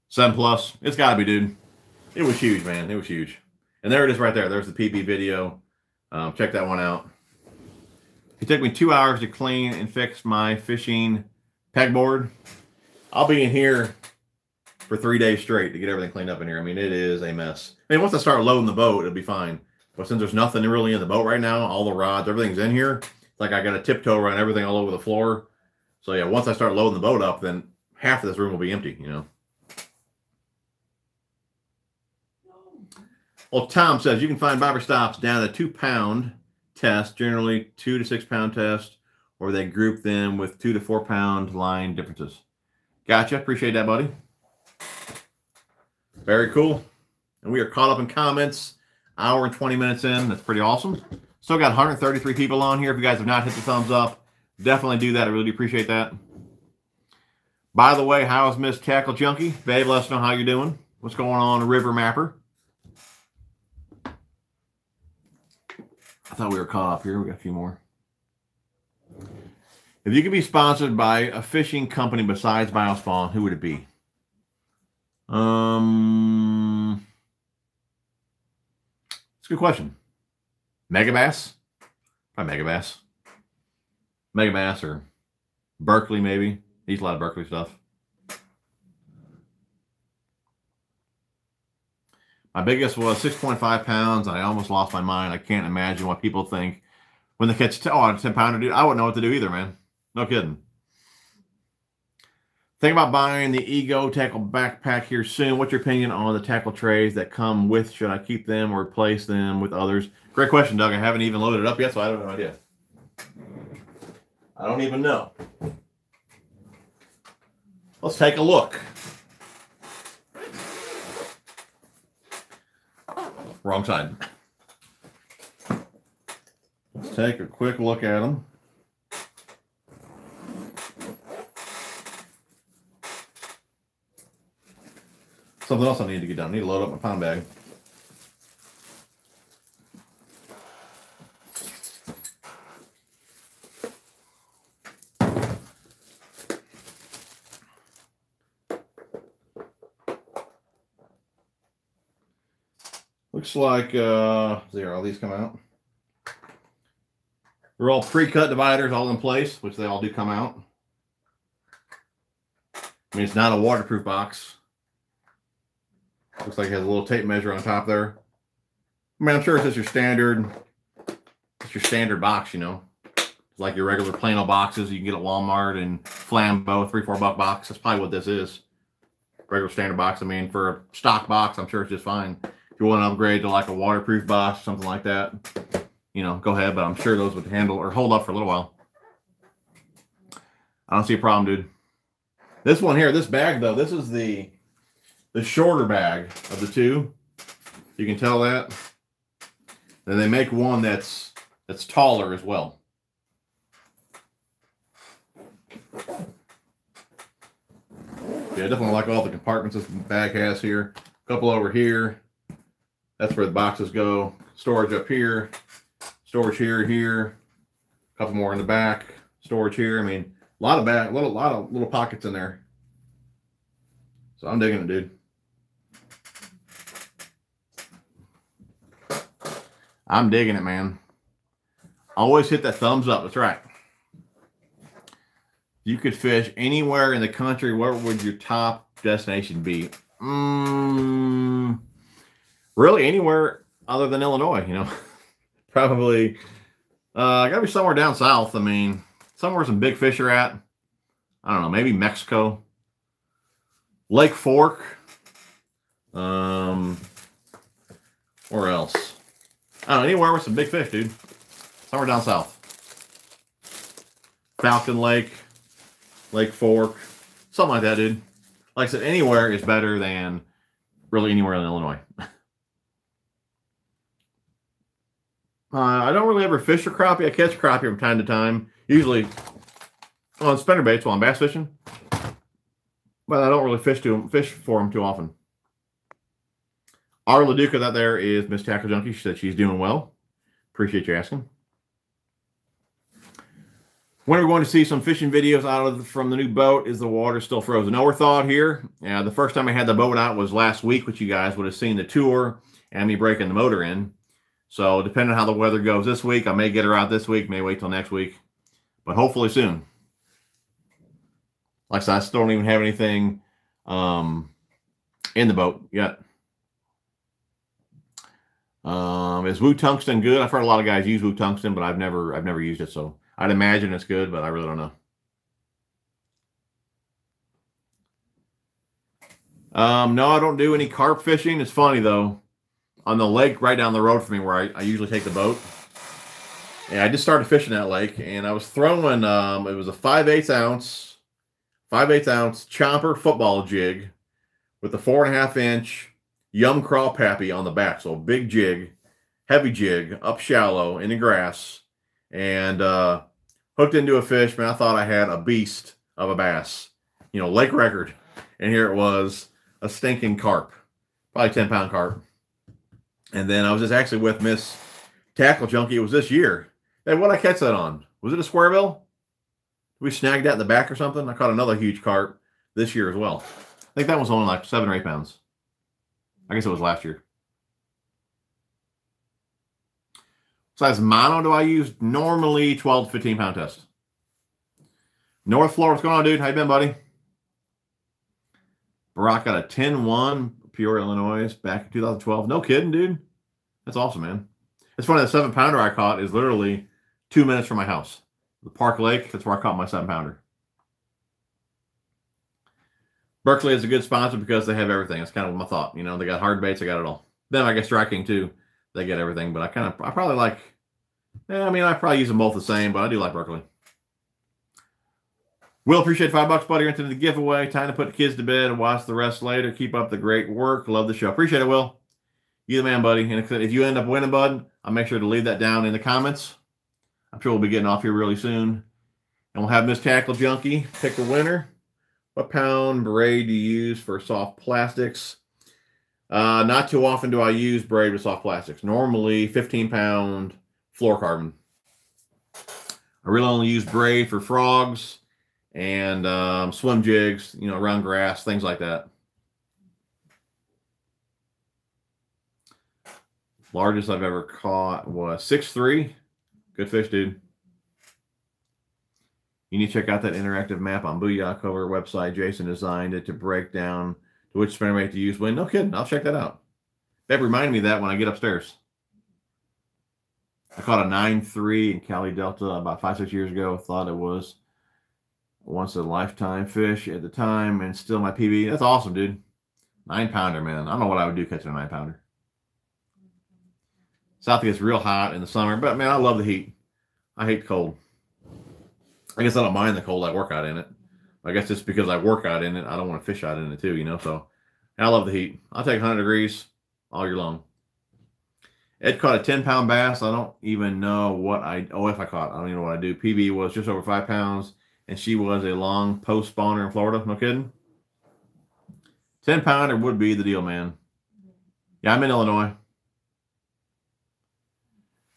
Seven plus. It's got to be, dude. It was huge, man. It was huge. And there it is right there. There's the PB video. Um, check that one out. It took me two hours to clean and fix my fishing pegboard. I'll be in here for three days straight to get everything cleaned up in here. I mean, it is a mess. I mean, once I start loading the boat, it'll be fine. But since there's nothing really in the boat right now, all the rods, everything's in here. It's Like I got a tiptoe around everything all over the floor. So yeah, once I start loading the boat up, then half of this room will be empty, you know. Well, Tom says you can find bobber stops down a two pound test, generally two to six pound test, or they group them with two to four pound line differences. Gotcha. Appreciate that, buddy. Very cool. And we are caught up in comments. Hour and 20 minutes in. That's pretty awesome. Still got 133 people on here. If you guys have not hit the thumbs up, definitely do that. I really do appreciate that. By the way, how's Miss Tackle Junkie? Babe, let us know how you're doing. What's going on, River Mapper? Thought we were caught up here. We got a few more. If you could be sponsored by a fishing company besides Biospawn, who would it be? Um, it's a good question. Megabass? Probably Megabass. Megabass or Berkley maybe. He's a lot of Berkley stuff. My biggest was 6.5 pounds. I almost lost my mind. I can't imagine what people think when they catch oh, a 10 pounder, dude. I wouldn't know what to do either, man. No kidding. Think about buying the Ego tackle backpack here soon. What's your opinion on the tackle trays that come with? Should I keep them or replace them with others? Great question, Doug. I haven't even loaded it up yet, so I don't have no idea. I don't even know. Let's take a look. Wrong side. Let's take a quick look at them. Something else I need to get done. I need to load up my pound bag. Like, uh, there, all these come out. They're all pre-cut dividers all in place, which they all do come out. I mean, it's not a waterproof box. Looks like it has a little tape measure on top there. I mean, I'm sure it's just your standard, it's your standard box, you know. It's like your regular Plano boxes you can get at Walmart and Flambeau, three, four buck box. That's probably what this is. Regular standard box. I mean, for a stock box, I'm sure it's just fine. If you want to upgrade to like a waterproof box, something like that, you know, go ahead. But I'm sure those would handle or hold up for a little while. I don't see a problem, dude. This one here, this bag though, this is the the shorter bag of the two. You can tell that. Then they make one that's that's taller as well. Yeah, definitely like all the compartments this bag has here. A couple over here. That's where the boxes go. Storage up here, storage here, here. A couple more in the back, storage here. I mean, a lot of back, little, lot of little pockets in there. So I'm digging it, dude. I'm digging it, man. Always hit that thumbs up. That's right. You could fish anywhere in the country. Where would your top destination be? Mm, really anywhere other than Illinois, you know, <laughs> probably, uh, gotta be somewhere down south. I mean, somewhere some big fish are at. I don't know, maybe Mexico, Lake Fork, um, or else. I don't know, anywhere with some big fish, dude. Somewhere down south. Falcon Lake, Lake Fork, something like that, dude. Like I said, anywhere is better than really anywhere in Illinois. <laughs> Uh, I don't really ever fish for crappie. I catch crappie from time to time. Usually, on spinner baits while I'm bass fishing. But I don't really fish to fish for them too often. Our LoDuca that there is Miss Tackle Junkie. She said she's doing well. Appreciate you asking. When are we're going to see some fishing videos out of the, from the new boat, is the water still frozen? No, we're thawed here. Yeah, the first time I had the boat out was last week, which you guys would have seen the tour and me breaking the motor in. So depending on how the weather goes this week, I may get her out this week, may wait till next week, but hopefully soon. Like I said, I still don't even have anything um, in the boat yet. Um, is Woo Tungsten good? I've heard a lot of guys use Woo Tungsten, but I've never I've never used it, so I'd imagine it's good, but I really don't know. Um, no, I don't do any carp fishing. It's funny though. On the lake right down the road from me where I, I usually take the boat. And I just started fishing that lake and I was throwing um it was a 5 8 ounce, 5 8 ounce chomper football jig with a four and a half inch yum craw Papi on the back. So big jig, heavy jig, up shallow in the grass, and uh, hooked into a fish. Man, I thought I had a beast of a bass, you know, lake record. And here it was, a stinking carp, probably 10 pound carp. And then I was just actually with Miss Tackle Junkie. It was this year. Hey, what I catch that on? Was it a square bill? We snagged that in the back or something. I caught another huge carp this year as well. I think that was only like seven or eight pounds. I guess it was last year. Size mono do I use? Normally 12 to 15 pound test. North Florida, what's going on, dude? How you been, buddy? Barack got a 10-1, Peoria, Illinois, back in 2012. No kidding, dude. That's awesome, man. It's funny, the seven pounder I caught is literally two minutes from my house. The Park Lake, that's where I caught my seven pounder. Berkley is a good sponsor because they have everything. That's kind of my thought. You know, they got hard baits, they got it all. Then I guess Strike King too. They get everything, but I kind of, I probably like. Yeah, I mean, I probably use them both the same, but I do like Berkley. Will appreciate five bucks, buddy. Into the giveaway. Time to put the kids to bed and watch the rest later. Keep up the great work. Love the show. Appreciate it, Will. You the man, buddy. And if you end up winning, bud, I'll make sure to leave that down in the comments. I'm sure we'll be getting off here really soon. And we'll have Miss Tackle Junkie pick the winner. What pound braid do you use for soft plastics? Uh, not too often do I use braid with soft plastics. Normally 15 pound fluorocarbon. I really only use braid for frogs and um, swim jigs, you know, around grass, things like that. Largest I've ever caught was six three. Good fish, dude. You need to check out that interactive map on Booyah Covert website. Jason designed it to break down to which spinner bait to use when. No kidding. I'll check that out. That reminded me of that when I get upstairs. I caught a 9-3 in Cali Delta about five, six years ago. Thought it was once a lifetime fish at the time and still my PB. That's awesome, dude. Nine pounder, man. I don't know what I would do catching a nine pounder. South gets real hot in the summer, but man, I love the heat. I hate the cold. I guess I don't mind the cold. I work out in it. I guess just because I work out in it, I don't want to fish out in it too, you know. So I love the heat. I'll take 100 degrees all year long. Ed caught a 10 pound bass. I don't even know what I, oh, if I caught, I don't even know what I do. PB was just over five pounds, and she was a long post spawner in Florida. No kidding. 10 pounder would be the deal, man. Yeah, I'm in Illinois.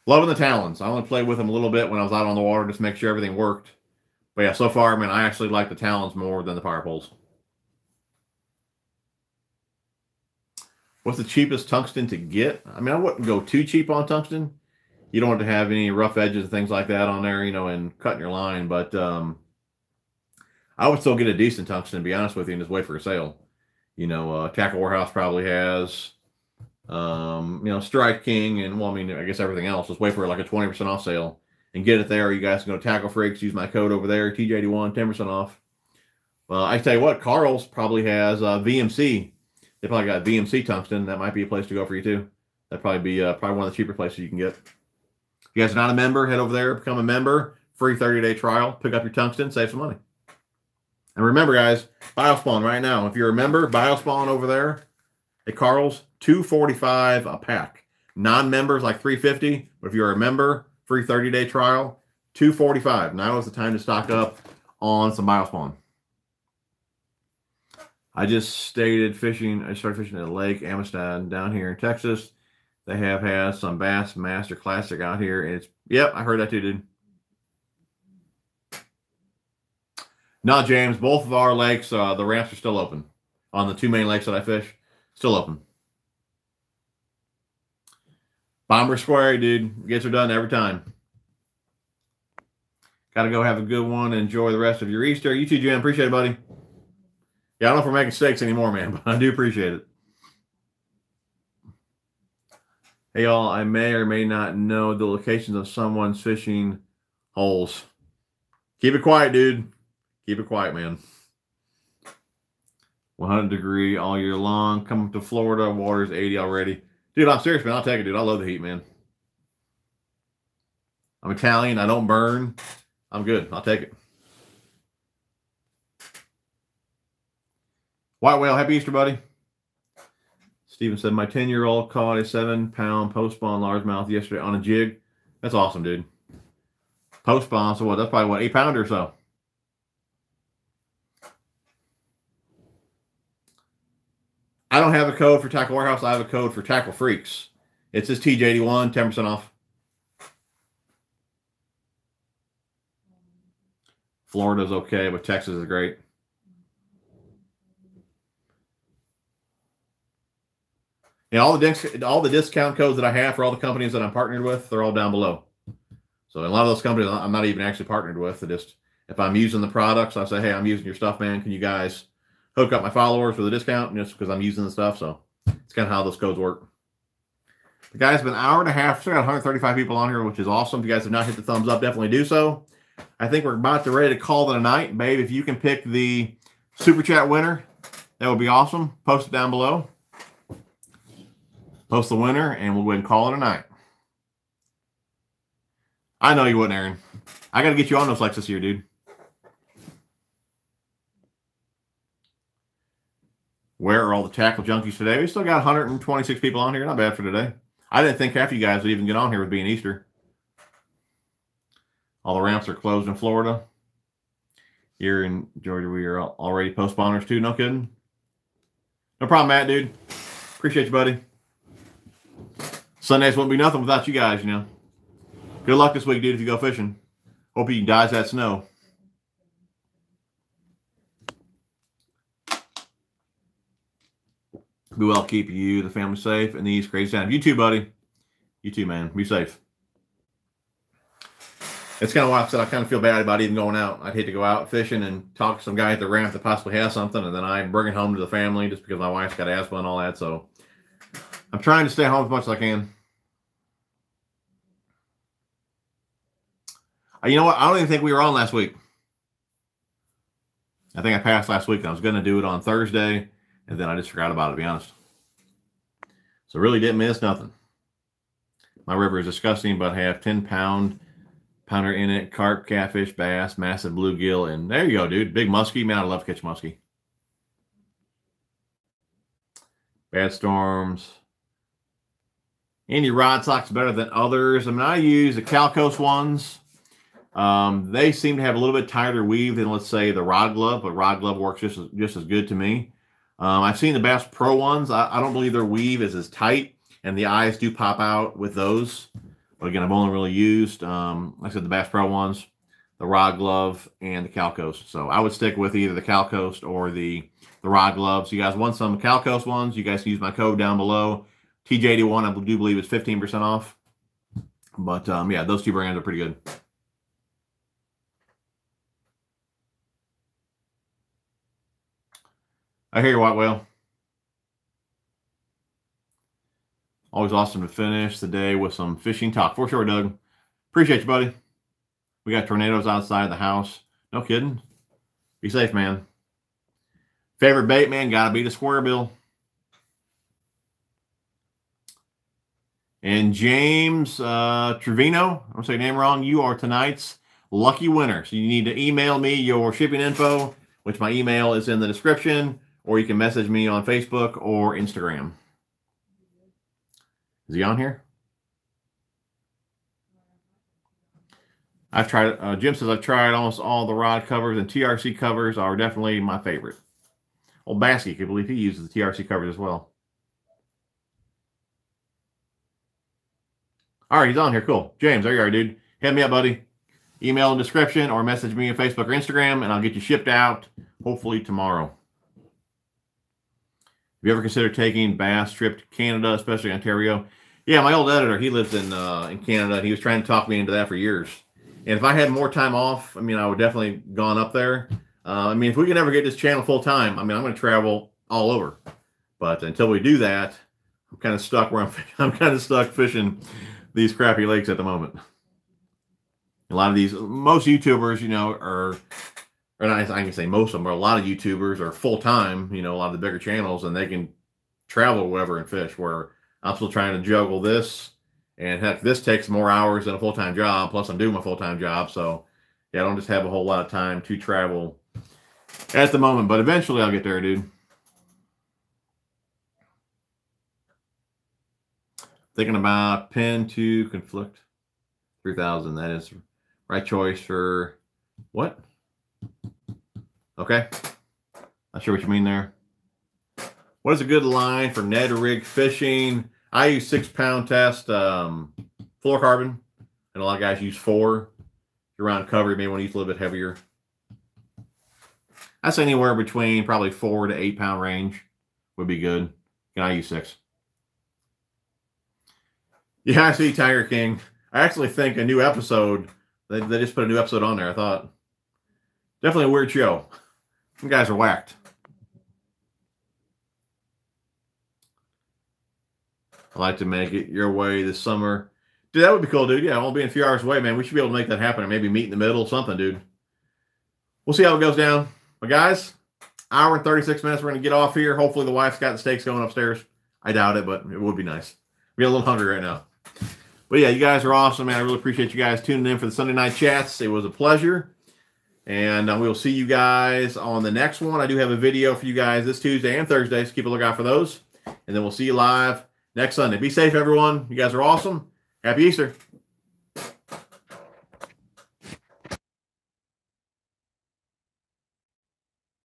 Loving the talons. I only played with them a little bit when I was out on the water just to make sure everything worked. But yeah, so far, I mean, I actually like the talons more than the power poles. What's the cheapest tungsten to get? I mean, I wouldn't go too cheap on tungsten. You don't want to have any rough edges and things like that on there, you know, and cutting your line. But um, I would still get a decent tungsten, to be honest with you, and just wait for a sale. You know, uh, Tackle Warehouse probably has, um, you know, Strike King, and well, I mean, I guess everything else. Just wait for like a 20% off sale and get it there. You guys can go Tackle Freaks, use my code over there, TJ81, 10% off. Well, I tell you what, Karl's probably has uh, VMC. They probably got VMC tungsten. That might be a place to go for you too. That'd probably be uh, probably one of the cheaper places you can get. If you guys are not a member, head over there, become a member. Free 30 day trial. Pick up your tungsten, save some money. And remember, guys, Biospawn right now. If you're a member, Biospawn over there at Karl's, 245 a pack. Non-members like 350. But if you're a member, free 30 day trial, 245. Now is the time to stock up on some biospawn. I just stated fishing. I started fishing at Lake Amistad down here in Texas. They have had some Bass Master Classic out here. And it's yep, I heard that too, dude. Not James. Both of our lakes, uh, the ramps are still open. On the two main lakes that I fish, still open. Bomber Square, dude. Gets her done every time. Got to go have a good one. Enjoy the rest of your Easter. You too, Jim. Appreciate it, buddy. Yeah, I don't know if we're making steaks anymore, man, <laughs> but I do appreciate it. Hey, y'all, I may or may not know the locations of someone's fishing holes. Keep it quiet, dude. Keep it quiet, man. 100 degree all year long. Coming to Florida, water's 80 already. Dude, I'm serious, man. I'll take it, dude. I love the heat, man. I'm Italian. I don't burn. I'm good. I'll take it. White whale, happy Easter, buddy. Steven said, my 10 year old caught a seven pound post spawn largemouth yesterday on a jig. That's awesome, dude. Post spawn, so what? That's probably what, eight pounder or so. I don't have a code for Tackle Warehouse. I have a code for Tackle Freaks. It says TJ81, 10% off. Florida's okay, but Texas is great. And all the all the discount codes that I have for all the companies that I'm partnered with, they're all down below. So a lot of those companies I'm not even actually partnered with. just if I'm using the products, I say, hey, I'm using your stuff, man. Can you guys hook up my followers with a discount just because I'm using the stuff? So it's kind of how those codes work. The guy's been an hour and a half. Still got 135 people on here, which is awesome. If you guys have not hit the thumbs up, definitely do so. I think we're about to ready to call it a night. Babe, if you can pick the super chat winner, that would be awesome. Post it down below. Post the winner, and we'll go ahead and call it a night. I know you wouldn't, Aaron. I got to get you on those Lexus here, dude. Where are all the tackle junkies today? We still got 126 people on here. Not bad for today. I didn't think half you guys would even get on here with being Easter. All the ramps are closed in Florida. Here in Georgia, we are already post spawners too. No kidding. No problem, Matt, dude. Appreciate you, buddy. Sundays won't be nothing without you guys, you know. Good luck this week, dude, if you go fishing. Hope you can dodge that snow. Be well, keep you, the family safe, and these crazy times. You too, buddy. You too, man. Be safe. It's kind of why I said I kind of feel bad about even going out. I'd hate to go out fishing and talk to some guy at the ramp that possibly has something, and then I bring it home to the family just because my wife's got asthma and all that. So I'm trying to stay home as much as I can. Uh, you know what? I don't even think we were on last week. I think I passed last week. I was going to do it on Thursday, and then I just forgot about it, to be honest. So really didn't miss nothing. My river is disgusting, but have 10 pound pounder in it, carp, catfish, bass, massive bluegill, and there you go, dude. Big muskie. Man, I love to catch muskie. Bad storms. Any rod socks better than others? I mean, I use the Cal Coast ones. Um, they seem to have a little bit tighter weave than, let's say, the Rod Glove, but Rod Glove works just as, just as good to me. Um, I've seen the Bass Pro ones. I, I, don't believe their weave is as tight, and the eyes do pop out with those. But again, I've only really used, um, like I said, the Bass Pro ones, the Rod Glove, and the Calcoast. So I would stick with either the Calcoast or the the Rod Gloves. You guys want some Calcoast ones? You guys can use my code down below. TJ81, I do believe, is 15% off. But um, yeah, those two brands are pretty good. I hear you, White Whale. Always awesome to finish the day with some fishing talk. For sure, Doug. Appreciate you, buddy. We got tornadoes outside the house. No kidding. Be safe, man. Favorite bait, man, gotta be the square bill. And James uh, Trevino, I'm saying name wrong. You are tonight's lucky winner. So you need to email me your shipping info, which my email is in the description or you can message me on Facebook or Instagram. Is he on here? I've tried. Uh, Jim says I've tried almost all the rod covers, and TRC covers are definitely my favorite. Old Basky, I believe he uses the TRC covers as well. All right, he's on here. Cool. James, there you are, dude. Hit me up, buddy. Email in description or message me on Facebook or Instagram, and I'll get you shipped out hopefully tomorrow. Have you ever considered taking bass trip to Canada, especially Ontario? Yeah, my old editor, he lives in uh, in Canada, and he was trying to talk me into that for years. And if I had more time off, I mean, I would definitely gone up there. Uh, I mean, if we can ever get this channel full time, I mean, I'm going to travel all over. But until we do that, I'm kind of stuck where I'm. <laughs> I'm kind of stuck fishing these crappy lakes at the moment. A lot of these, most YouTubers, you know, are, or not, I can say most of them, but a lot of YouTubers are full time. You know, a lot of the bigger channels, and they can travel wherever and fish. Where I'm still trying to juggle this and heck, this takes more hours than a full time job. Plus, I'm doing my full time job. So, yeah, I don't just have a whole lot of time to travel at the moment. But eventually, I'll get there, dude. Thinking about Penn to conflict 3000. That is right choice for what? Okay. Not sure what you mean there. What is a good line for Ned rig fishing? I use six pound test um, fluorocarbon, and a lot of guys use four. If you're around cover, you may want to use a little bit heavier. That's anywhere between probably four to eight pound range would be good. Can I use six? Yeah, I see Tiger King. I actually think a new episode. They, they just put a new episode on there. I thought definitely a weird show. Some guys are whacked. I'd like to make it your way this summer. Dude, that would be cool, dude. Yeah, I'll be in a few hours away, man. We should be able to make that happen and maybe meet in the middle, something, dude. We'll see how it goes down. But guys, hour and 36 minutes. We're going to get off here. Hopefully the wife's got the steaks going upstairs. I doubt it, but it would be nice. We're a little hungry right now. But yeah, you guys are awesome, man. I really appreciate you guys tuning in for the Sunday night chats. It was a pleasure. And uh, we'll see you guys on the next one. I do have a video for you guys this Tuesday and Thursday, so keep a lookout for those. And then we'll see you live next Sunday. Be safe, everyone. You guys are awesome. Happy Easter.